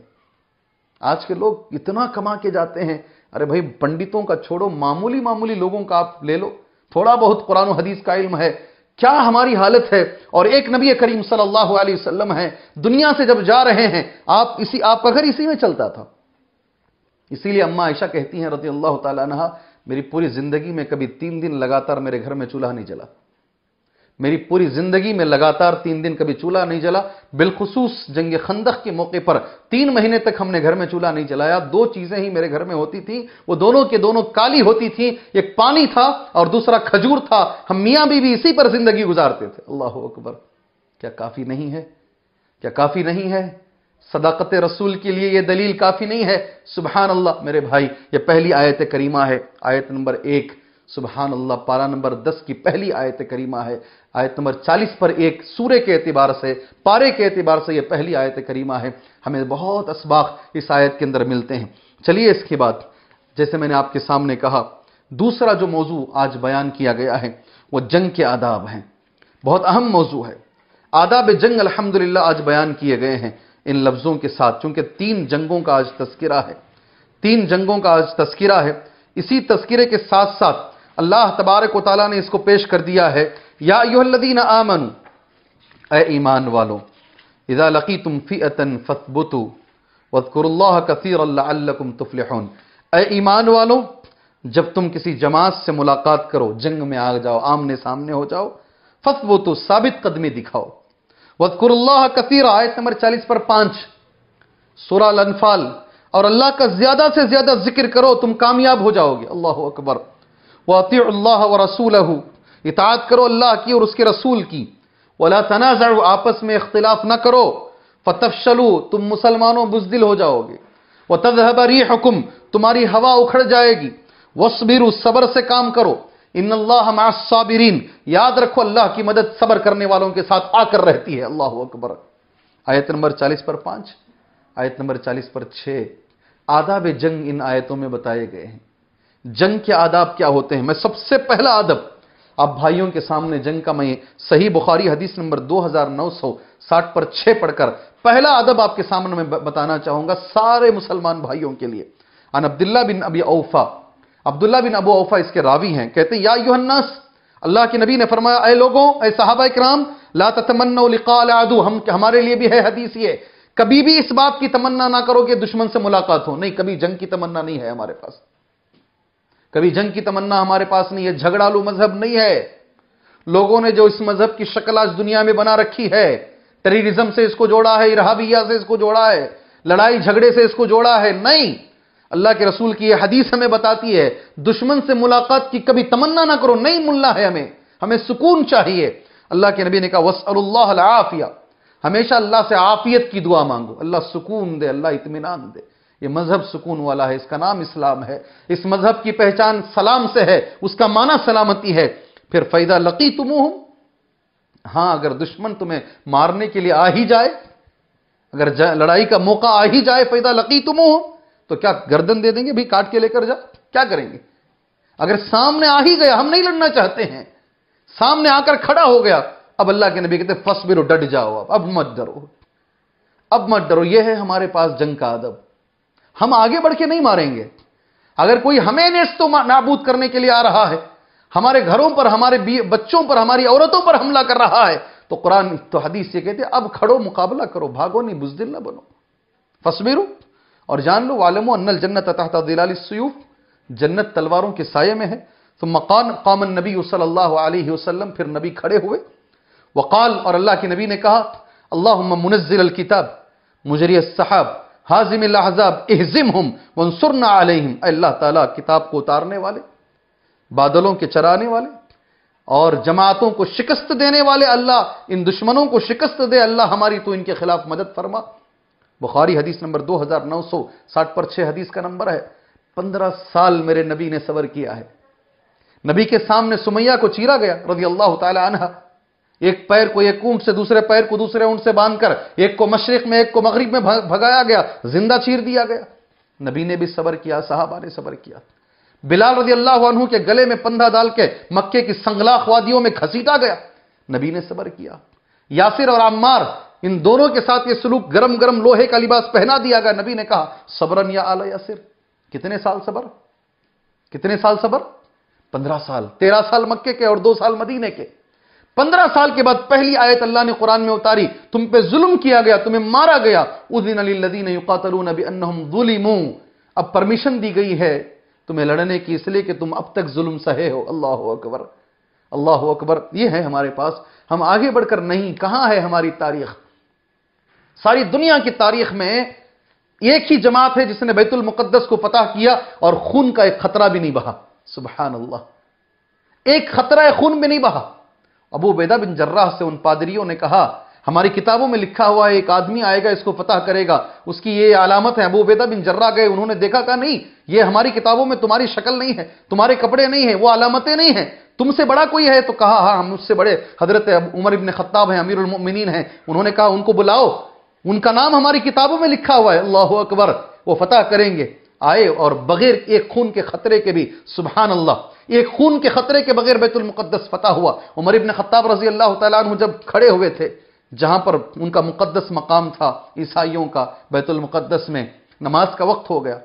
آج کے لوگ اتنا کما کے جاتے ہیں۔ ارے بھائی، پنڈتوں کا چھوڑو، معمولی معمولی لوگوں کا آپ لے لو۔ تھوڑا بہت قرآن و حدیث کا علم ہے۔ کیا ہماری حالت ہے؟ اور ایک نبی کریم صلی اللہ علیہ وسلم ہے دنیا سے جب جا رہے ہیں، آپ اسی، آپ کا گھر اسی میں چلتا تھا۔ اسی لیے اما عائشہ کہتی ہیں رضی اللہ تعالیٰ عنہ میری پوری زندگی میں کبھی تین دن لگاتار میرے گھر میں چولہا نہیں جلا۔ میری پوری زندگی میں لگاتار تین دن کبھی چولہا نہیں جلا۔ بالخصوص جنگ خندق کے موقع پر تین مہینے تک ہم نے گھر میں چولہا نہیں جلایا۔ دو چیزیں ہی میرے گھر میں ہوتی تھیں۔ وہ دونوں کے دونوں کالی ہوتی تھیں۔ ایک پانی تھا اور دوسرا کھجور تھا۔ ہم میاں بھی, بھی اسی پر زندگی گزارتے تھے۔ اللہ اکبر کیا کافی نہیں ہے؟ کیا کافی نہیں ہے؟ صداقت رسول کے لیے یہ دلیل کافی نہیں ہے۔ سبحان اللہ میرے بھائی، یہ پہلی آیت کریمہ ہے۔ آیت نمبر ایک سبحان اللہ پارا نمبر دس کی پہلی آیت کریمہ ہے۔ آیت نمبر چالیس پر ایک سورے کے اعتبار سے، پارے کے اعتبار سے یہ پہلی آیت کریمہ ہے۔ ہمیں بہت اسباق اس آیت کے اندر ملتے ہیں۔ چلیے اس کے بعد، جیسے میں نے آپ کے سامنے کہا، دوسرا جو موضوع آج بیان کیا گیا ہے، وہ جنگ کے آداب ہیں۔ بہت اہم موضوع ہے۔ آداب جنگ الحمدللہ آج بیان کیے گئے ہیں۔ ان لفظوں کے ساتھ، چونکہ تین جنگوں کا آج تذکرہ ہے۔ تین جنگوں کا آج تذکرہ ہے۔ اسی تذکرے کے ساتھ ساتھ اللہ تبارک و تعالیٰ نے اس کو پیش کر دیا ہے۔ یا ایوہ الذین آمنوا، اے ایمان والو، اذا لقیتم فئتا فثبتوا واذکروا اللہ کثیرا لعلکم تفلحون۔ اے ایمان والو، جب تم کسی جماعت سے ملاقات کرو، جنگ میں آ جاؤ، آمنے سامنے ہو جاؤ فثبتوا ثابت قدمی دکھاؤ۔ وَذْكُرُ اللَّهَ كَثِيرًا آیت نمبر چالیس پر پانچ۔ سورہ الانفال، اور اللہ کا زیادہ سے زیادہ ذکر کرو، تم کامیاب ہو جاؤ گے۔ اللہ اکبر۔ وَأَطِعُ اللَّهَ وَرَسُولَهُ اطاعت کرو اللہ کی اور اس کے رسول کی۔ وَلَا تَنَازَعُوا، آپس میں اختلاف نہ کرو۔ فَتَفْشَلُوا، تم مسلمانوں بزدل ہو جاؤ گے۔ وَتَذْهَبَ رِيحُكُمْ، تمہاری ہوا اکھڑ جائے گی۔ وَاصْبِرُوا صبر سے کام کرو۔ ان اللہ مع الصابرین۔ یاد رکھو اللہ کی مدد صبر کرنے والوں کے ساتھ آ کر رہتی ہے۔ اللہ اکبر۔ آیت نمبر چالیس پر پانچ، آیت نمبر چالیس پر چھ۔ آداب جنگ ان آیتوں میں بتائے گئے ہیں۔ جنگ کے آداب کیا ہوتے ہیں؟ میں سب سے پہلا ادب آپ بھائیوں کے سامنے جنگ کا میں صحیح بخاری حدیث نمبر دو ہزار نو سو ساٹھ پر چھ پڑھ کر پہلا ادب آپ کے سامنے میں بتانا چاہوں گا سارے مسلمان بھائیوں کے لیے۔ ان عبداللہ بن ابی اوفا عبداللہ بن ابو اوفا اس کے راوی ہیں، کہتے ہیں، یا یوہنس اللہ کے نبی نے فرمایا، اے لوگوں، اے صحابہ اکرام، لا تتمنوا لقاء العدو، ہم ہمارے لیے بھی ہے حدیث یہ، کبھی بھی اس بات کی تمنا نہ کرو کہ دشمن سے ملاقات ہو۔ نہیں، کبھی جنگ کی تمنا نہیں ہے ہمارے پاس۔ کبھی جنگ کی تمنا ہمارے پاس نہیں ہے، جھگڑالو مذہب نہیں ہے۔ لوگوں نے جو اس مذہب کی شکل آج دنیا میں بنا رکھی ہے ٹریرزم سے اس کو جوڑا ہے، ارہابیہ سے اس کو جوڑا ہے، لڑائی جھگڑے سے اس کو جوڑا ہے، نہیں۔ اللہ کے رسول کی یہ حدیث ہمیں بتاتی ہے، دشمن سے ملاقات کی کبھی تمنا نہ کرو، نہیں ملنا ہے ہمیں ہمیں سکون چاہیے۔ اللہ کے نبی نے کہا وسأل اللہ العافیہ ہمیشہ اللہ سے عافیت کی دعا مانگو۔ اللہ سکون دے، اللہ اطمینان دے۔ یہ مذہب سکون والا ہے، اس کا نام اسلام ہے۔ اس مذہب کی پہچان سلام سے ہے، اس کا معنی سلامتی ہے۔ پھر فیدہ لقی ہاں اگر دشمن تمہیں مارنے کے لیے آ ہی جائے، اگر لڑائی کا موقع آ ہی جائے فیدہ لقی تو کیا گردن دے دیں گے؟ بھی کاٹ کے لے کر جا۔ کیا کریں گے؟ اگر سامنے آ ہی گیا، ہم نہیں لڑنا چاہتے ہیں۔ سامنے آ کر کھڑا ہو گیا۔ اب اللہ کے نبی کہتے فس برو ڈٹ جاؤ اب اب مت ڈرو۔ اب مت ڈرو۔ یہ ہے ہمارے پاس جنگ کا ادب۔ ہم آگے بڑھ کے نہیں ماریں گے۔ اگر کوئی ہمیں نیست تو نابود کرنے کے لیے آ رہا ہے۔ ہمارے گھروں پر، ہمارے بچوں پر، ہماری عورتوں پر حملہ کر رہا ہے۔ تو قرآن تو حدیث یہ کہتے اب کھڑو، مقابلہ کرو، بھاگو، نہیں، بزدل نہ بنو۔ فسبرو اور جان لو عالم ان الجنت تحت ظلال السیوف، جنت تلواروں کے سائے میں ہے۔ تو مقان قام النبی صلی اللہ علیہ وسلم، پھر نبی کھڑے ہوئے۔ وقال، اور اللہ کے نبی نے کہا، اللہم منزل الكتاب مجری الصحاب حازم الاحزاب احزمہم وانصرنا علیہم۔ اے اللہ تعالیٰ، کتاب کو اتارنے والے، بادلوں کے چرانے والے، اور جماعتوں کو شکست دینے والے اللہ، ان دشمنوں کو شکست دے اللہ، ہماری تو ان کے خلاف مدد فرما۔ بخاری حدیث نمبر دو ہزار نو سو ساٹھ پر چھ حدیث کا نمبر ہے۔ پندرہ سال میرے نبی نے صبر کیا ہے۔ نبی کے سامنے سمیہ کو چیرا گیا رضی اللہ تعالی عنہ۔ ایک پیر کو ایک اونٹ سے دوسرے پیر کو دوسرے اونٹ سے باندھ کر، ایک کو مشرق میں، ایک کو مغرب میں بھگایا گیا۔ زندہ چیر دیا گیا۔ نبی نے بھی صبر کیا، صحابہ نے صبر کیا۔ بلال رضی اللہ عنہ کے گلے میں پندھا ڈال کے مکے کی سنگلاخ وادیوں میں گھسیٹا گیا۔ نبی نے صبر کیا۔ یاسر اور عمار ان دونوں کے ساتھ یہ سلوک گرم گرم لوہے کا لباس پہنا دیا گیا۔ نبی نے کہا، صبرن یا آل یاسر، کتنے سال صبر؟ کتنے سال صبر؟ پندرہ سال۔ تیرہ سال مکے کے اور دو سال مدینے کے۔ پندرہ سال کے بعد پہلی آیت اللہ نے قرآن میں اتاری، تم پہ ظلم کیا گیا، تمہیں مارا گیا۔ اذن للذین یقاتلون بانہم ظلموا۔ اب پرمیشن دی گئی ہے تمہیں لڑنے کی، اس لیے کہ تم اب تک ظلم سہے ہو۔ اللہ اکبر۔ اللہ اکبر۔ یہ ہے ہمارے پاس۔ ہم آگے بڑھ کر نہیں، کہاں ہے ہماری تاریخ؟ ساری دنیا کی تاریخ میں ایک ہی جماعت ہے جس نے بیت المقدس کو فتح کیا اور خون کا ایک خطرہ بھی نہیں بہا۔ سبحان اللہ۔ ایک خطرہ خون بھی نہیں بہا۔ ابو بیدہ بن جراح سے ان پادریوں نے کہا، ہماری کتابوں میں لکھا ہوا ہے، ایک آدمی آئے گا، اس کو فتح کرے گا۔ اس کی یہ علامت ہے، ابو بیدہ بن جرہ گئے، انہوں نے دیکھا، کہا، نہیں، یہ ہماری کتابوں میں تمہاری شکل نہیں ہے، تمہارے کپڑے نہیں ہیں، وہ علامتیں نہیں ہیں۔ تم سے بڑا کوئی ہے؟ تو کہا ہاں ہم اس سے بڑے۔ حضرت عمر ابن خطاب ہیں امیر المؤمنین ہیں، انہوں نے کہا، ان کو بلاؤ۔ ان کا نام ہماری کتابوں میں لکھا ہوا ہے۔ اللہ اکبر۔ وہ فتح کریں گے۔ آئے اور بغیر ایک خون کے خطرے کے بھی۔ سبحان اللہ۔ ایک خون کے خطرے کے بغیر بیت المقدس فتح ہوا۔ عمر ابن خطاب رضی اللہ تعالیٰ عنہ جب کھڑے ہوئے تھے، جہاں پر ان کا مقدس مقام تھا، عیسائیوں کا بیت المقدس میں، نماز کا وقت ہو گیا۔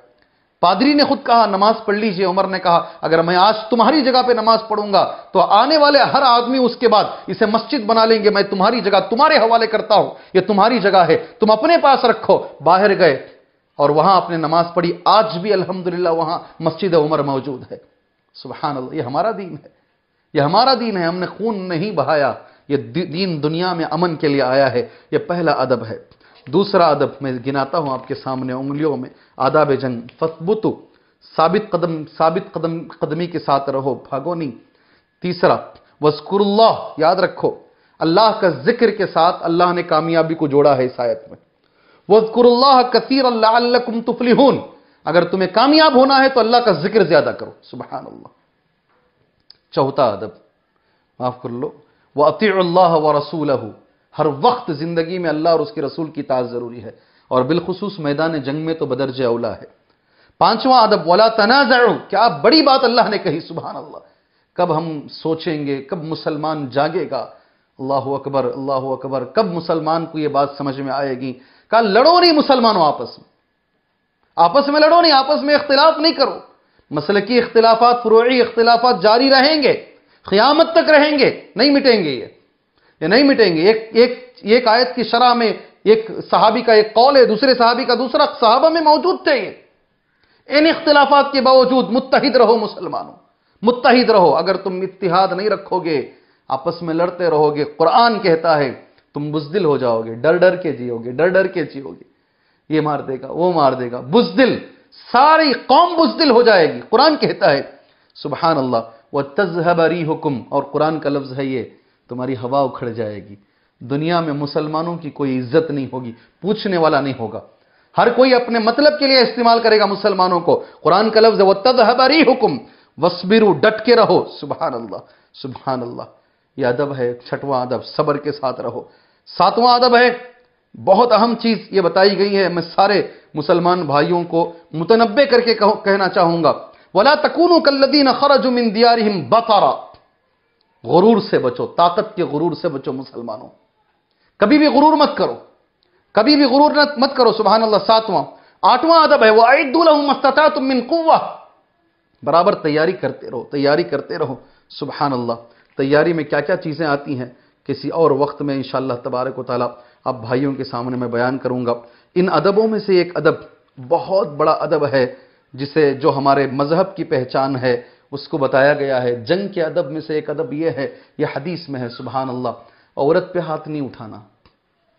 پادری نے خود کہا، نماز پڑھ لیجیے۔ عمر نے کہا، اگر میں آج تمہاری جگہ پہ نماز پڑھوں گا، تو آنے والے ہر آدمی اس کے بعد اسے مسجد بنا لیں گے۔ میں تمہاری جگہ، تمہارے حوالے کرتا ہوں۔ یہ تمہاری جگہ ہے۔ تم اپنے پاس رکھو۔ باہر گئے۔ اور وہاں اپنے نماز پڑھی۔ آج بھی الحمدللہ وہاں مسجد عمر موجود ہے۔ سبحان اللہ یہ ہمارا دین ہے۔ یہ ہمارا دین ہے۔ ہم نے خون نہیں بہایا۔ یہ دین دنیا میں امن کے لیے آیا ہے۔ یہ پہلا ادب ہے۔ دوسرا ادب میں گناتا ہوں آپ کے سامنے انگلیوں میں، آداب جنگ۔ فثبتو ثابت قدم ثابت قدم، قدمی کے ساتھ رہو، بھاگو نہیں۔ تیسرا وذکر اللہ یاد رکھو، اللہ کا ذکر کے ساتھ اللہ نے کامیابی کو جوڑا ہے اس آیت میں۔ وذکر اللہ کثیر لعلکم تفلحون۔ اگر تمہیں کامیاب ہونا ہے تو اللہ کا ذکر زیادہ کرو۔ سبحان اللہ چوتھا ادب، معاف کر لو۔ وہ عطی اللہ و رسول ہر وقت زندگی میں اللہ اور اس کے رسول کی تاز ضروری ہے۔ اور بالخصوص میدان جنگ میں تو بدرج اولا ہے۔ پانچواں ادب، ولا تنازع کیا بڑی بات اللہ نے کہی سبحان اللہ کب ہم سوچیں گے، کب مسلمان جاگے گا۔ اللہ اکبر اللہ اکبر۔ کب مسلمان کو یہ بات سمجھ میں آئے گی۔ کہا، لڑو نہیں مسلمانوں آپس میں۔ آپس میں لڑو نہیں، آپس میں اختلاف نہیں کرو۔ مسلکی اختلافات، فروعی اختلافات جاری رہیں گے۔ قیامت تک رہیں گے، نہیں مٹیں گے یہ۔ یہ نہیں مٹیں گے؟ ایک ایک ایک آیت کی شرح میں ایک صحابی کا ایک قول ہے، دوسرے صحابی کا دوسرا صحابہ میں موجود تھے یہ۔ ان اختلافات کے باوجود متحد رہو مسلمانوں، متحد رہو۔ اگر تم اتحاد نہیں رکھو گے، آپس میں لڑتے رہو گے، قرآن کہتا ہے، تم بزدل ہو جاؤ گے، ڈر ڈر کے جیو گے، ڈر ڈر کے جیو گے۔ یہ مار دے گا، وہ مار دے گا، بزدل، ساری قوم بزدل ہو جائے گی۔ قرآن کہتا ہے، سبحان اللہ وہ تزہبری حکم اور قرآن کا لفظ ہے یہ تمہاری ہوا اکھڑ جائے گی۔ دنیا میں مسلمانوں کی کوئی عزت نہیں ہوگی، پوچھنے والا نہیں ہوگا۔ ہر کوئی اپنے مطلب کے لیے استعمال کرے گا مسلمانوں کو۔ قرآن کا لفظ ہے حکم وسبرو ڈٹ کے رہو۔ سبحان اللہ سبحان اللہ یہ ادب ہے، چھٹواں ادب، صبر کے ساتھ رہو۔ ساتواں ادب ہے، بہت اہم چیز یہ بتائی گئی ہے۔ میں سارے مسلمان بھائیوں کو متنبع کر کے کہنا چاہوں گا۔ ولا تکونوا کلذین خرجوا من دیارہم بطرا۔ غرور سے بچو، طاقت کے غرور سے بچو مسلمانوں۔ کبھی بھی غرور مت کرو۔ کبھی بھی غرور مت کرو سبحان اللہ ساتواں۔ آٹھواں ادب ہے وَأَعِدُّ لَهُمْ مَسْتَطَعْتُم مِّن قُوَّةٍ۔ برابر تیاری کرتے رہو، تیاری کرتے رہو۔ سبحان اللہ تیاری میں کیا کیا چیزیں آتی ہیں؟ کسی اور وقت میں انشاءاللہ تبارک و تعالی اب بھائیوں کے سامنے میں بیان کروں گا۔ ان ادبوں میں سے ایک ادب بہت بڑا ادب ہے، جسے جو ہمارے مذہب کی پہچان ہے۔ اس کو بتایا گیا ہے، جنگ کے ادب میں سے ایک ادب یہ ہے، یہ حدیث میں ہے، سبحان اللہ۔ عورت پہ ہاتھ نہیں اٹھانا،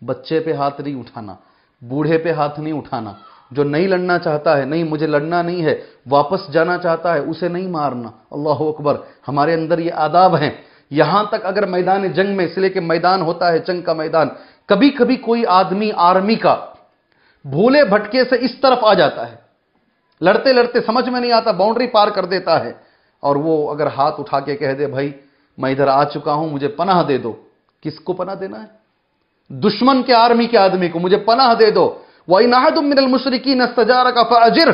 بچے پہ ہاتھ نہیں اٹھانا، بوڑھے پہ ہاتھ نہیں اٹھانا۔ جو نہیں لڑنا چاہتا ہے، نہیں، مجھے لڑنا نہیں ہے، واپس جانا چاہتا ہے، اسے نہیں مارنا۔ اللہ اکبر، ہمارے اندر یہ آداب ہیں۔ یہاں تک اگر میدان جنگ میں، اس لیے کہ میدان ہوتا ہے، جنگ کا میدان کبھی کبھی کوئی آدمی آرمی کا بھولے بھٹکے سے اس طرف آ جاتا ہے۔ لڑتے لڑتے سمجھ میں نہیں آتا باؤنڈری پار کر دیتا ہے۔ اور وہ اگر ہاتھ اٹھا کے کہہ دے بھائی میں ادھر آ چکا ہوں، مجھے پناہ دے دو۔ کس کو پناہ دینا ہے؟ دشمن کے آرمی کے آدمی کو مجھے پناہ دے دو۔ وَإِنَحَدٌ مِّنَ الْمُشْرِكِينَ اسْتَجَارَكَ فَأَجِرْ۔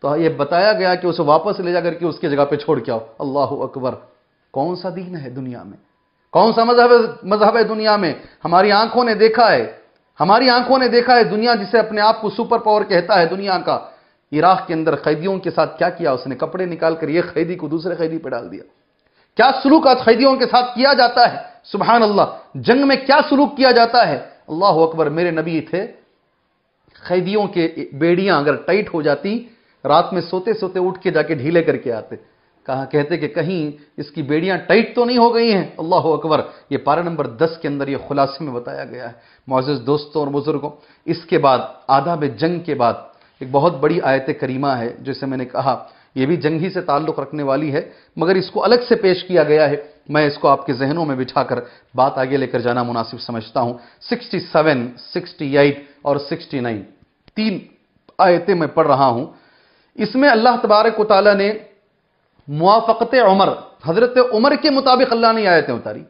تو یہ بتایا گیا کہ اسے واپس لے جا کر کے اس کی جگہ پہ چھوڑ کے آؤ۔ اللہ اکبر۔ کون سا دین ہے دنیا میں؟ کون سا مذہب مذہب ہے دنیا میں؟ ہماری آنکھوں نے دیکھا ہے۔ ہماری آنکھوں نے دیکھا ہے دنیا جسے اپنے آپ کو سپر پاور کہتا ہے دنیا کا۔ عراق کے اندر قیدیوں کے ساتھ کیا کیا اس نے؟ کپڑے نکال کر یہ قیدی کو دوسرے قیدی پہ ڈال دیا۔ کیا سلوکات قیدیوں کے ساتھ کیا جاتا ہے؟ سبحان اللہ، جنگ میں کیا سلوک کیا جاتا ہے؟ اللہ اکبر، میرے نبی تھے۔ قیدیوں کے بیڑیاں اگر ٹائٹ ہو جاتی، رات میں سوتے سوتے اٹھ کے جا کے ڈھیلے کر کے آتے۔ کہا، کہتے کہ کہیں اس کی بیڑیاں ٹائٹ تو نہیں ہو گئی ہیں؟ اللہ اکبر، یہ پارہ نمبر دس کے اندر یہ خلاصے میں بتایا گیا ہے۔ معزز دوستوں اور بزرگوں، اس کے بعد، آداب جنگ کے بعد ایک بہت بڑی آیت کریمہ ہے جیسے میں نے کہا، یہ بھی جنگ ہی سے تعلق رکھنے والی ہے، مگر اس کو الگ سے پیش کیا گیا ہے۔ میں اس کو آپ کے ذہنوں میں بٹھا کر بات آگے لے کر جانا مناسب سمجھتا ہوں۔ سکسٹی سیون، سکسٹی ایٹ اور سکسٹی نائن۔ تین آیتیں میں پڑھ رہا ہوں۔ اس میں اللہ تبارک و تعالیٰ نے موافقت عمر، حضرت عمر کے مطابق اللہ نے آیتیں اتاری۔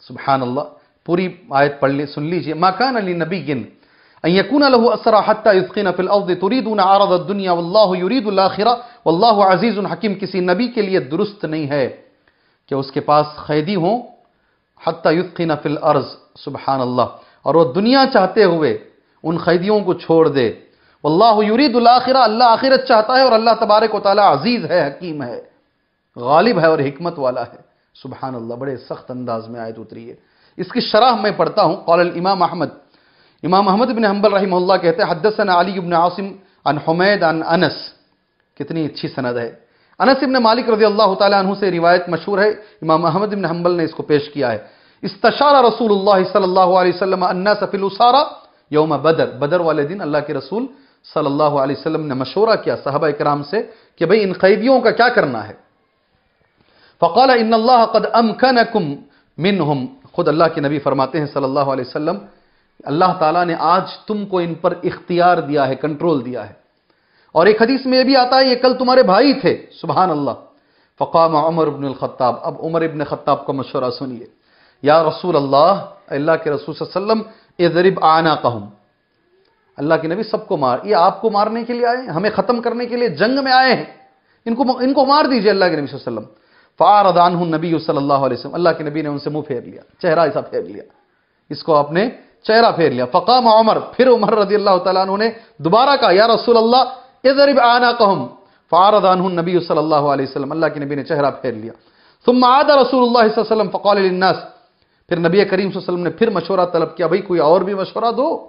سبحان اللہ، پوری آیت پڑھ لی سن لیجیے۔ ما کان علی نبی گن ان یکون له اسرا حتى يثقن في الارض تريدون عرض الدنيا والله يريد الاخره والله عزيز حکیم کسی نبی کے لیے درست نہیں ہے کہ اس کے پاس قیدی ہوں حتى يثقن في الارض سبحان اللہ۔ اور وہ دنیا چاہتے ہوئے ان قیدیوں کو چھوڑ دے۔ واللہ یرید الاخرہ اللہ آخرت چاہتا ہے اور اللہ تبارک و تعالی عزیز ہے، حکیم ہے۔ غالب ہے اور حکمت والا ہے۔ سبحان اللہ، بڑے سخت انداز میں آیت اتری ہے۔ اس کی شرح میں پڑھتا ہوں۔ قول الامام احمد امام احمد بن حنبل رحمہ اللہ کہتے ہیں، حدثنا علی بن عاصم عن حمید عن انس. کتنی اچھی سند ہے۔ انس ابن مالک رضی اللہ تعالی عنہ سے روایت مشہور ہے، امام احمد بن حنبل نے اس کو پیش کیا ہے۔ استشار رسول اللہ صلی اللہ علیہ وسلم الناس فی الاسارہ یوم بدر۔ بدر والے دن اللہ کے رسول صلی اللہ علیہ وسلم نے مشورہ کیا صحابہ اکرام سے کہ بھئی ان قیدیوں کا کیا کرنا ہے۔ فقال، ان اللہ قد امکنکم منہم۔ خود اللہ کے نبی فرماتے ہیں صلی اللہ علیہ وسلم اللہ تعالیٰ نے آج تم کو ان پر اختیار دیا ہے کنٹرول دیا ہے۔ اور ایک حدیث میں یہ بھی آتا ہے، یہ کل تمہارے بھائی تھے۔ سبحان اللہ۔ فقام عمر بن الخطاب۔ اب عمر ابن خطاب کو مشورہ سنیے۔ یا رسول اللہ اللہ کے رسول صلی اللہ علیہ وسلم، اضرب آنا کہوں اللہ کے نبی سب کو مار۔ یہ آپ کو مارنے کے لیے آئے ہیں، ہمیں ختم کرنے کے لیے جنگ میں آئے ہیں۔ ان کو ان کو مار دیجیے اللہ کے نبی صلی اللہ علیہ وسلم۔ فاردان نبی صلی اللہ علیہ وسلم۔ اللہ کے نبی نے ان سے منہ پھیر لیا، چہرہ ایسا پھیر لیا۔ اس کو آپ نے چہرہ پھیر لیا۔ فقام عمر، پھر عمر رضی اللہ تعالیٰ عنہ نے دوبارہ کہا، یا رسول اللہ، اضرب آنا کہم فاردان نبی صلی اللہ علیہ وسلم۔ اللہ کے نبی نے چہرہ پھیر لیا۔ ثم عاد رسول اللہ صلی اللہ علیہ وسلم فقال للناس۔ پھر نبی کریم صلی اللہ علیہ وسلم نے پھر مشورہ طلب کیا بھئی کوئی اور بھی مشورہ دو۔